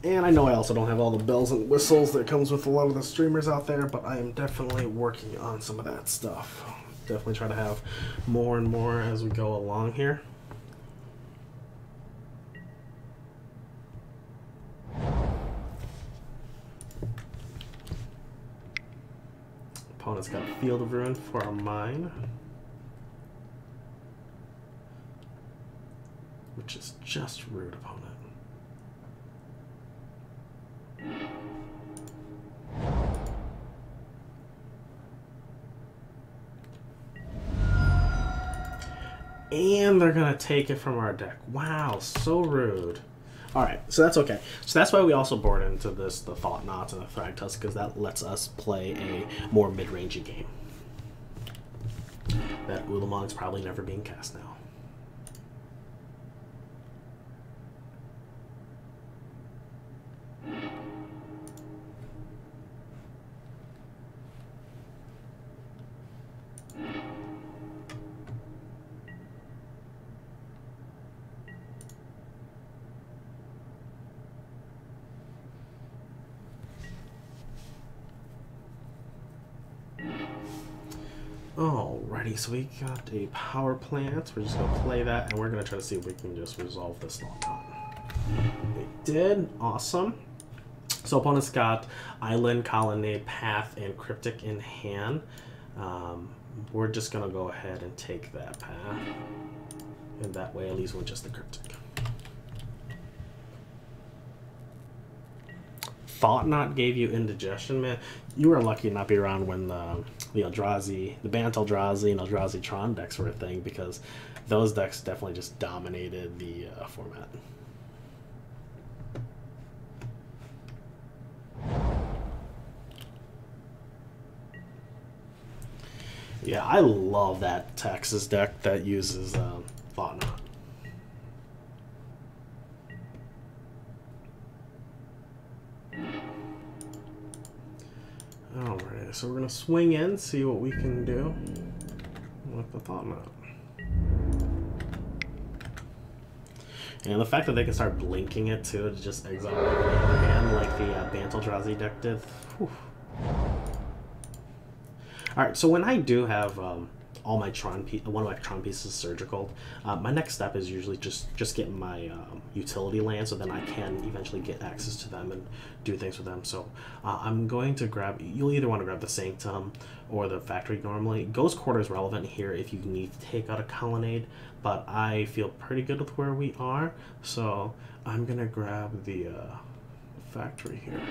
And I know I also don't have all the bells and whistles that comes with a lot of the streamers out there, but I am definitely working on some of that stuff. Definitely try to have more and more as we go along here. Opponent's got Field of Ruin for our mine. Which is just rude, opponent. And they're going to take it from our deck. Wow, so rude. Alright, so that's okay. So that's why we also board into this, the Thought-Knots and the Thragtusk, because that lets us play a more mid-rangey game. That Ulamog's probably never being cast now. Alrighty, so we got a power plant. We're just gonna play that, and we're gonna try to see if we can just resolve this long time. We did. Awesome. So opponent's got Island, Colonnade, Path, and Cryptic in hand. Um, we're just gonna go ahead and take that path. And that way at least we're just the Cryptic. Thought-Knot gave you indigestion, man. You were lucky to not be around when the the Eldrazi, the Bant Eldrazi and Eldrazi Tron decks were a thing because those decks definitely just dominated the uh, format. Yeah, I love that Taxes deck that uses um. Alright, so we're to swing in, see what we can do with the Thought-Knot. And the fact that they can start blinking it too to just exile the other hand like the uh, Eldrazi deck did. Alright, so when I do have um, all my Tron piece, one of my Tron pieces surgical. Uh, my next step is usually just just get my um, utility land, so then I can eventually get access to them and do things with them. So uh, I'm going to grab. You'll either want to grab the Sanctum or the Factory normally. Ghost Quarter is relevant here if you need to take out a Colonnade, but I feel pretty good with where we are, so I'm gonna grab the uh, Factory here.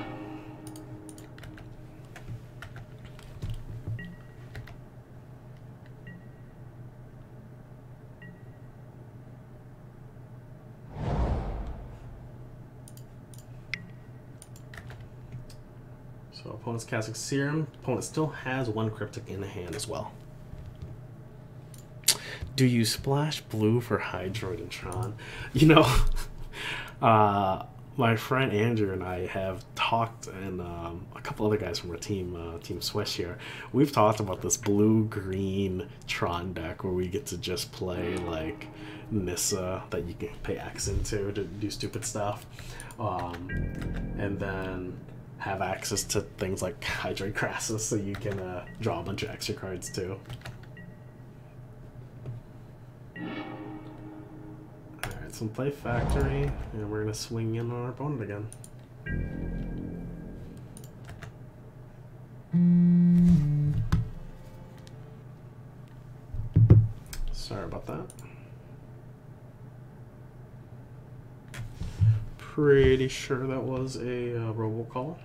Opponent's casting Serum. Opponent still has one Cryptic in the hand as well. Do you splash blue for Hydroid and Tron? You know, uh, my friend Andrew and I have talked, and um, a couple other guys from our team, uh, Team Swish here, we've talked about this blue-green Tron deck where we get to just play like Nissa that you can pay X into to do stupid stuff. Um, and then have access to things like Hydroid Krasis so you can uh, draw a bunch of extra cards too. Alright, so play Factory, and we're gonna swing in on our opponent again. Sorry about that. Pretty sure that was a uh, robocall.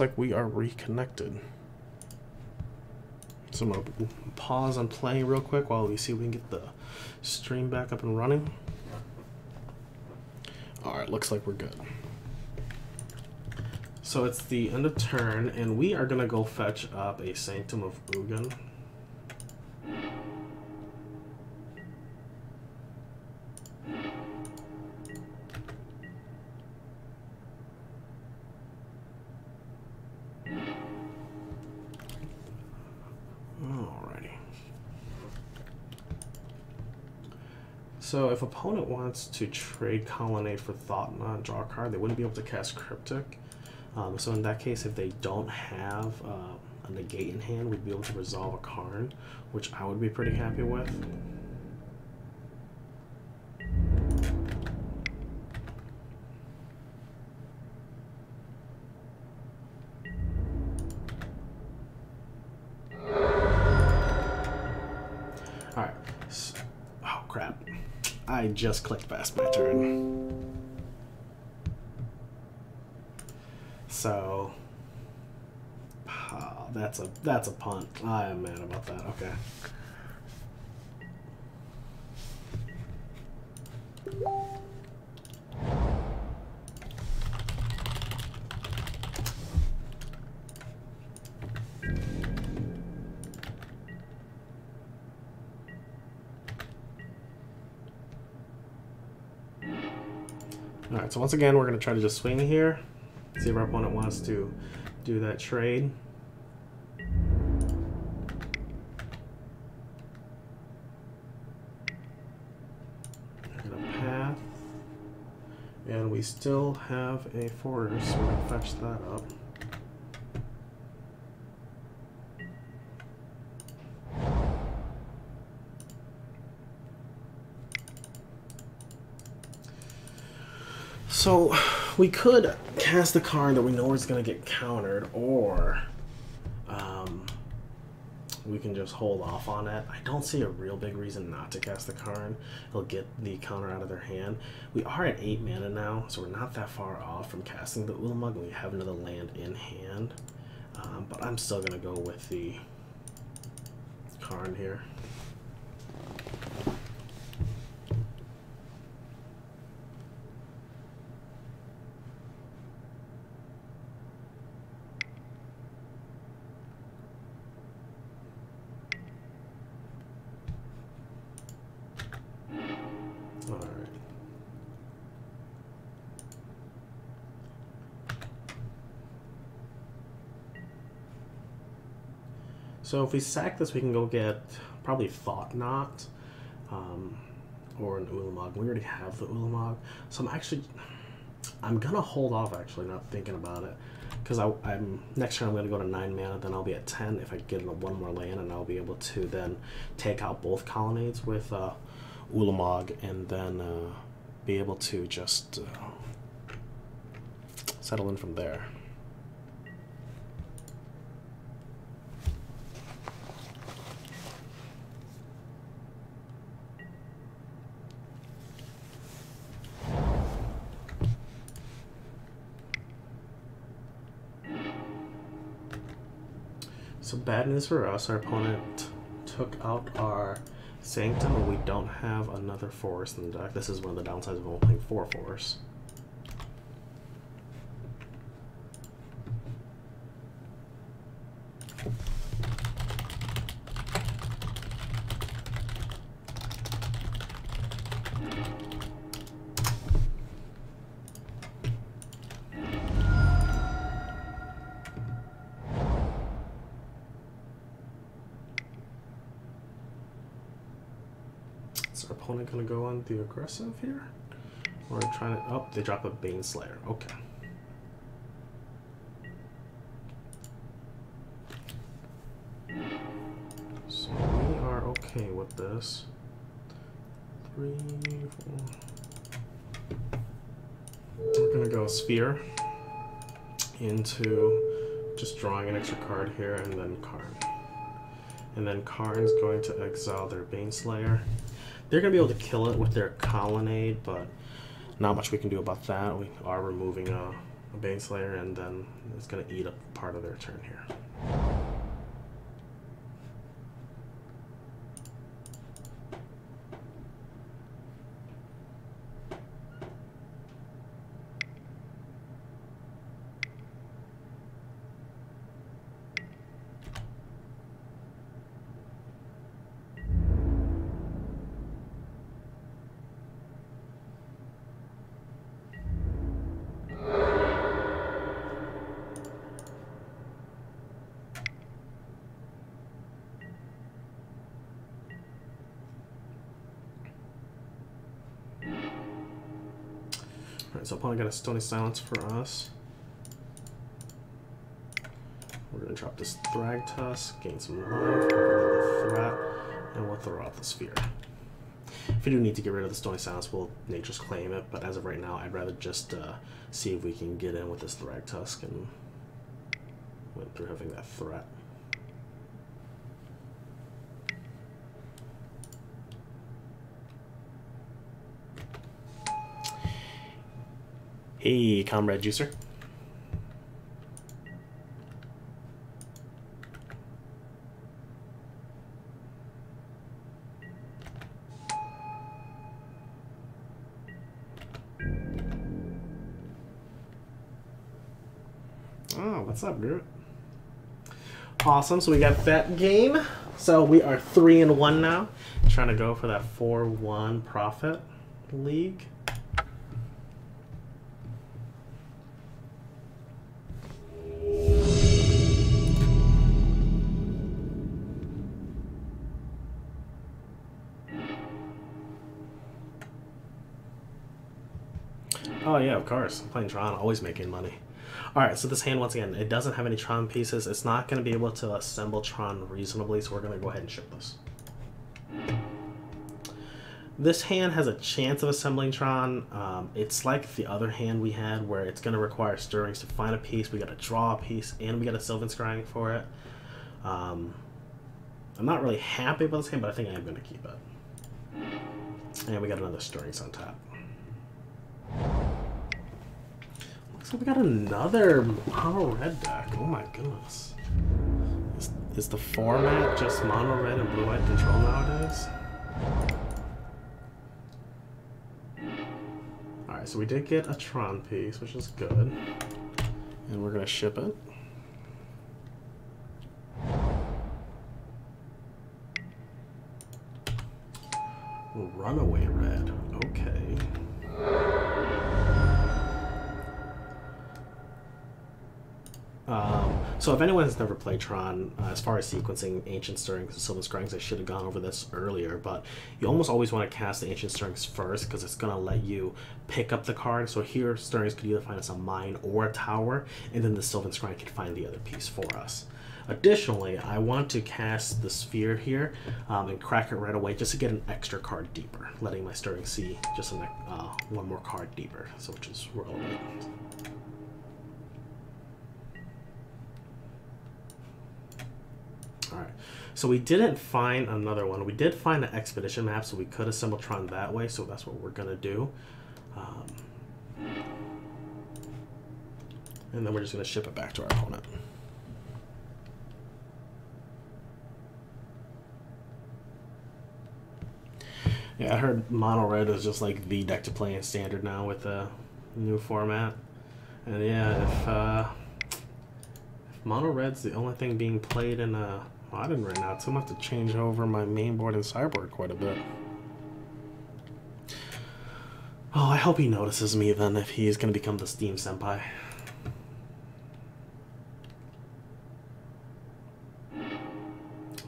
Like we are reconnected. So I'm gonna pause on playing real quick while we see if we can get the stream back up and running. Alright, looks like we're good. So it's the end of turn, and we are gonna go fetch up a Sanctum of Ugin. Opponent wants to trade Colonnade for Thought Knot, draw a card, they wouldn't be able to cast Cryptic. Um, so in that case, if they don't have uh, a negate in hand, we'd be able to resolve a Karn, which I would be pretty happy with. I just clicked past my turn. So. Oh, that's a that's a punt. I am mad about that. Okay. So once again, we're going to try to just swing here. See if our opponent wants to do that trade. And we still have a forest, so we're going to fetch that up. So we could cast a card that we know is going to get countered, or um, we can just hold off on it. I don't see a real big reason not to cast the Karn. It'll get the counter out of their hand. We are at 8 mana now, so we're not that far off from casting the Ulamog, and we have another land in hand. Um, but I'm still going to go with the Karn here. So if we sack this, we can go get probably Thought-Knot um, or an Ulamog. We already have the Ulamog. So I'm actually, I'm going to hold off actually, not thinking about it. Because I'm next turn I'm going to go to 9 mana, then I'll be at 10 if I get one more land, and I'll be able to then take out both colonnades with uh, Ulamog and then uh, be able to just uh, settle in from there. Bad news for us, our opponent took out our Sanctum, we don't have another forest in the deck. This is one of the downsides of only playing four forests. The aggressive here? Or trying to... Oh, they drop a Baneslayer. Okay. So we are okay with this. Three, four... We're going to go Sphere into just drawing an extra card here and then Karn. And then Karn's going to exile their Baneslayer. They're going to be able to kill it with their colonnade, but not much we can do about that. We are removing a, a Baneslayer, and then it's going to eat up part of their turn here. Opponent got a Stony Silence for us. We're to drop this Thragtusk, gain some life, threat, and we'll throw out the Sphere. If we do need to get rid of the Stony Silence, we'll Nature's Claim it, but as of right now, I'd rather just uh, see if we can get in with this Thragtusk and went through having that threat. Hey, Comrade Juicer. Oh, what's up, Groot? Awesome, so we got that game. So we are 3 and 1 now. Trying to go for that 4-1 profit league. Of course. I'm playing Tron, always making money. Alright, so this hand, once again, it doesn't have any Tron pieces. It's not going to be able to assemble Tron reasonably, so we're going to go ahead and ship this. This hand has a chance of assembling Tron. Um, it's like the other hand we had, where it's going to require stirrings to find a piece. We got to draw a piece, and we got a Sylvan Scrying for it. Um, I'm not really happy about this hand, but I think I am going to keep it. And we got another Stirrings on top. Like we got another mono red deck. Oh my goodness. Is, is the format just mono red and blue white control nowadays? Alright, so we did get a Tron piece, which is good. And we're to ship it. Runaway red. Okay. Um, so if anyone has never played Tron, uh, as far as sequencing Ancient Stirrings and Sylvan Scryings, I should have gone over this earlier, but you almost always want to cast the Ancient Stirrings first because it's going to let you pick up the card. So here, Stirrings could either find us a mine or a tower, and then the Sylvan Scrying can find the other piece for us. Additionally, I want to cast the sphere here um, and crack it right away just to get an extra card deeper, letting my Stirring see just an, uh, one more card deeper, so which is relevant. Alright, so we didn't find another one. We did find an expedition map, so we could assemble Tron that way, so that's what we're going to do. Um, and then we're just going to ship it back to our opponent. Yeah, I heard mono red is just like the deck to play in standard now with the new format. And yeah, if, uh, if mono red's the only thing being played in uh, modern right now, so I'm gonna have to change over my main board and sideboard quite a bit. Oh, I hope he notices me then if he's gonna become the Steam Senpai.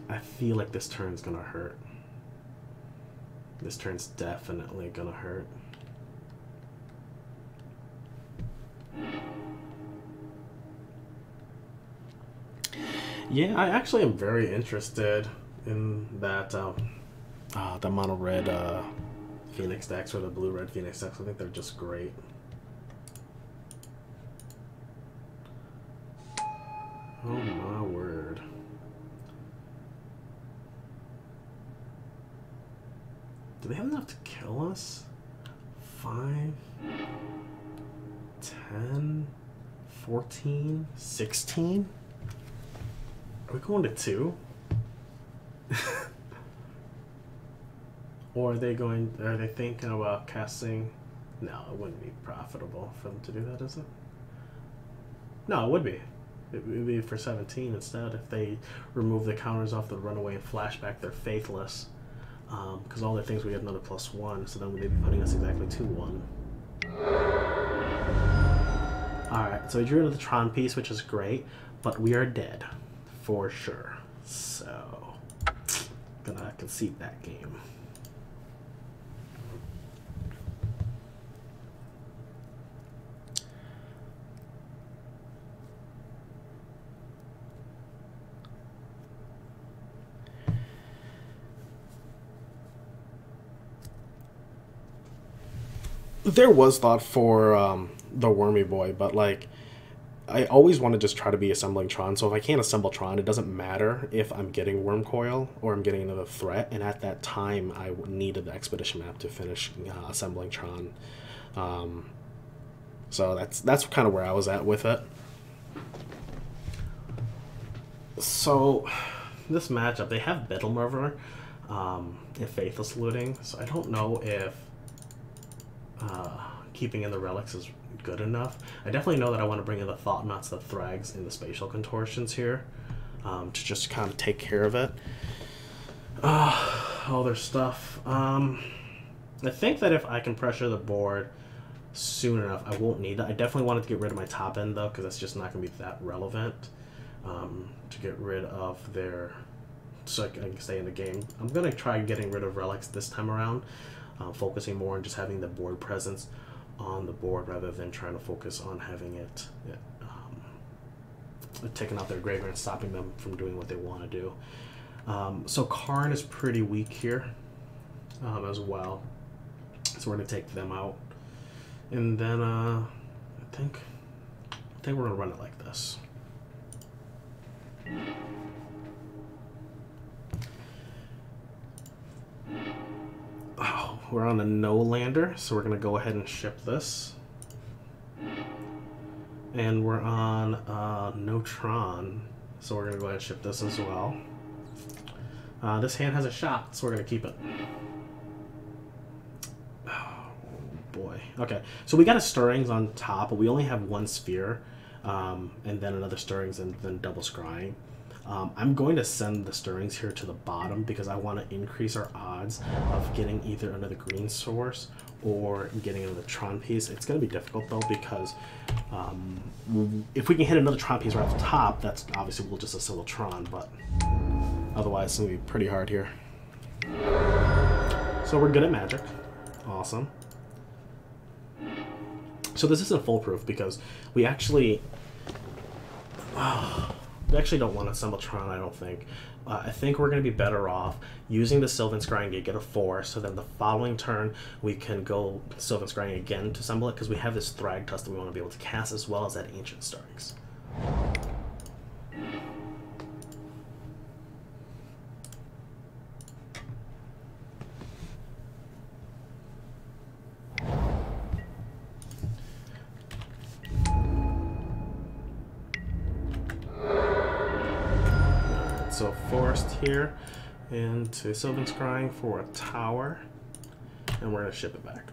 I feel like this turn's gonna hurt. This turn's definitely gonna hurt. Yeah, I actually am very interested in that um, uh, the mono red uh, Phoenix decks or the blue red Phoenix decks. I think they're just great. Oh my word. Do they have enough to kill us? Five, ten, fourteen, sixteen? Are we going to two? or are they going? Are they thinking about casting? No, it wouldn't be profitable for them to do that, is it? No, it would be. It would be for 17 instead if they remove the counters off the runaway and flashback. They're faithless because um, all their things we have another plus one, so then they'd be putting us exactly to one. Alright, so we drew another Tron piece, which is great, but we are dead, for sure. So, gonna concede that game. there was thought for um, the Wormy Boy, but like I always want to just try to be assembling Tron. So if I can't assemble Tron, it doesn't matter if I'm getting Wurmcoil or I'm getting another threat. And at that time, I needed the Expedition map to finish uh, assembling Tron. Um, so that's that's kind of where I was at with it. So this matchup, they have Bedlam Reveler um, and Faithless Looting. So I don't know if uh, keeping in the relics is good enough. I definitely know that I want to bring in the Thought-Knots, the Thrags, and the Spatial Contortions here um, to just kind of take care of it. Uh, all their stuff. Um, I think that if I can pressure the board soon enough, I won't need that. I definitely wanted to get rid of my top end, though, because that's just not going to be that relevant um, to get rid of their... so I can stay in the game. I'm going to try getting rid of relics this time around uh, focusing more on just having the board presence on the board rather than trying to focus on having it um, taking out their graveyard and stopping them from doing what they want to do. Um, so Karn is pretty weak here um, as well. So we're going to take them out. And then uh, I think I think we're going to run it like this. We're on a no lander, so we're gonna go ahead and ship this. And we're on uh, no Tron, so we're gonna go ahead and ship this as well. Uh, this hand has a shot, so we're gonna keep it. Oh boy. Okay, so we got a stirrings on top, but we only have one sphere, um, and then another stirrings, and then double scrying. Um, I'm going to send the stirrings here to the bottom because I want to increase our odds of getting either another green source or getting another Tron piece. It's going to be difficult though because um, if we can hit another Tron piece right off the top, that's obviously we'll just assemble Tron, but otherwise it's going to be pretty hard here. So we're good at magic. Awesome. So this isn't foolproof because we actually... Oh, we actually don't want to assemble Tron, I don't think. Uh, I think we're going to be better off using the Sylvan Scrying to get a 4, so then the following turn we can go Sylvan Scrying again to assemble it, because we have this Thragtusk that we want to be able to cast as well as that Ancient Stirrings. Here into Sylvan Scrying for a tower, and we're going to ship it back.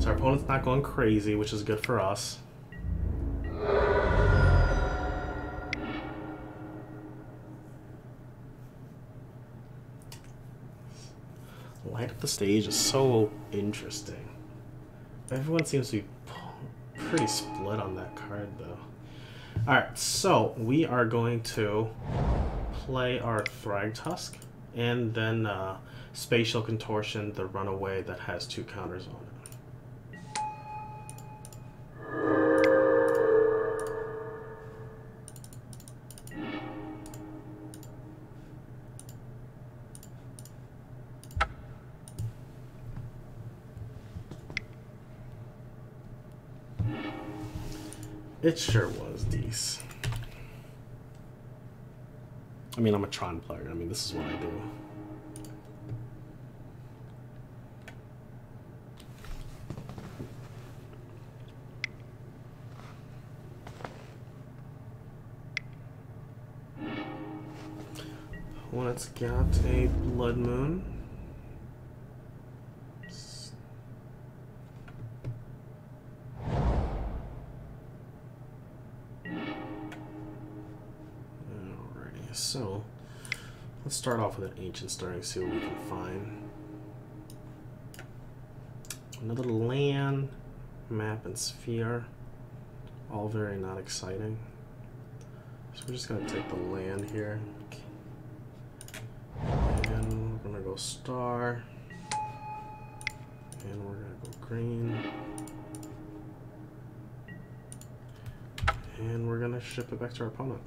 So our opponent's not going crazy, which is good for us. Light up the stage is so interesting. Everyone seems to be pretty split on that card, though. Alright, so we are going to play our Thragtusk, and then uh, Spatial Contortion, the Runaway that has two counters on it. It sure was, Dees. I mean, I'm a Tron player. I mean, this is what I do. When it's got a Blood Moon. Off with ancient stirring, see what we can find. Another land, map, and sphere. All very not exciting. So we're just gonna take the land here. And we're gonna go star. And we're gonna go green. And we're gonna ship it back to our opponent.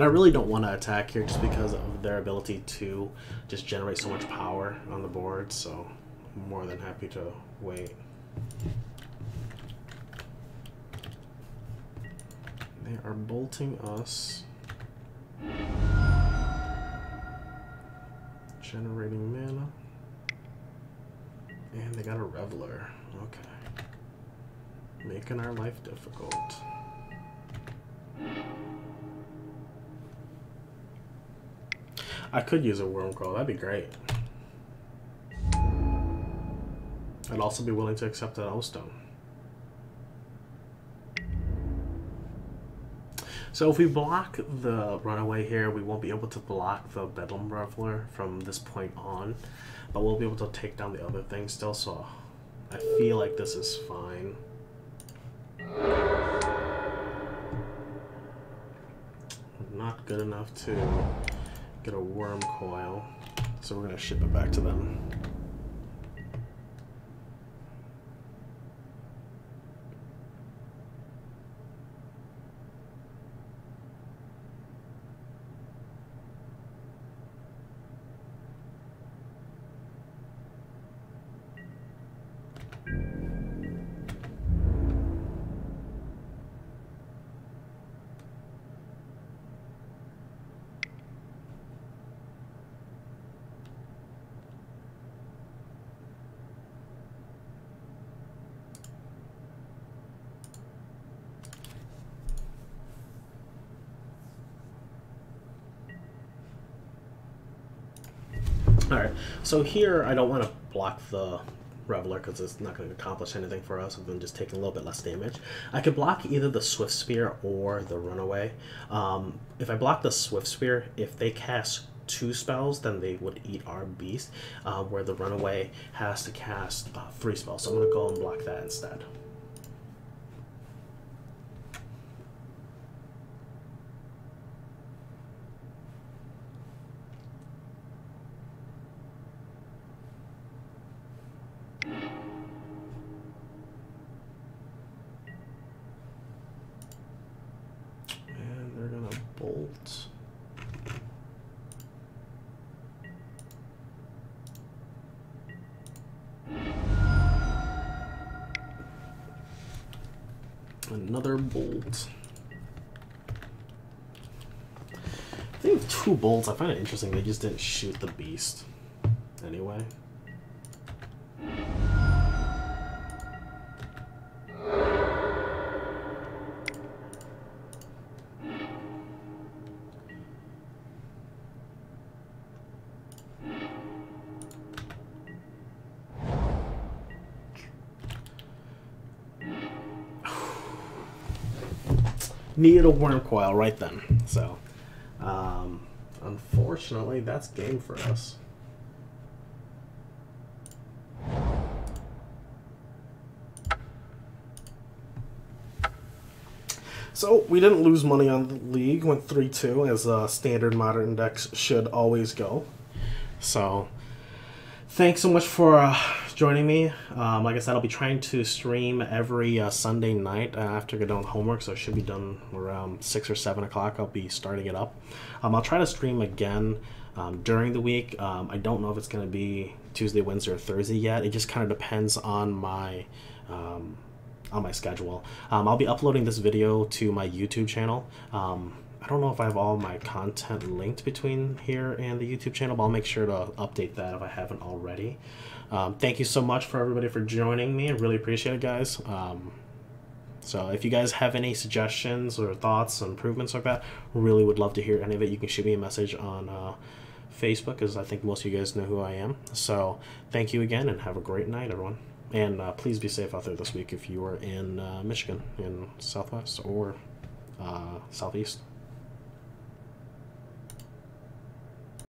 And I really don't want to attack here just because of their ability to just generate so much power on the board, so I'm more than happy to wait. They are bolting us. Generating mana. And they got a Reveler. Okay. Making our life difficult. I could use a Wurmcoil. That'd be great. I'd also be willing to accept an O-Stone. So if we block the Runaway here, we won't be able to block the Bedlam Reveler from this point on, but we'll be able to take down the other things still, so I feel like this is fine. Not good enough to get a Wurmcoil. So we're going to ship it back to them. Alright, so here I don't want to block the Reveler because it's not going to accomplish anything for us other than just taking a little bit less damage. I could block either the Swiftspear or the Runaway. Um, if I block the Swiftspear, if they cast two spells, then they would eat our beast, uh, where the Runaway has to cast uh, three spells. So I'm going to go and block that instead. Bolts. I find it interesting they just didn't shoot the beast. Anyway. needed a Wurmcoil right then. So, unfortunately, that's game for us. So we didn't lose money on the league. Went three two as a standard modern decks should always go. So thanks so much for uh, joining me. Um, like I said, I'll be trying to stream every uh, Sunday night uh, after I get done with homework, so it should be done around 6 or 7 o'clock. I'll be starting it up. Um, I'll try to stream again um, during the week. Um, I don't know if it's going to be Tuesday, Wednesday, or Thursday yet. It just kind of depends on my um, on my schedule. Um, I'll be uploading this video to my YouTube channel. I don't know if I have all my content linked between here and the YouTube channel, but I'll make sure to update that if I haven't already. Um, thank you so much for everybody for joining me. I really appreciate it, guys. Um, so if you guys have any suggestions or thoughts, improvements like that, really would love to hear any of it. You can shoot me a message on uh, Facebook, because I think most of you guys know who I am. So thank you again, and have a great night, everyone. And uh, please be safe out there this week if you are in uh, Michigan, in Southwest or uh, Southeast.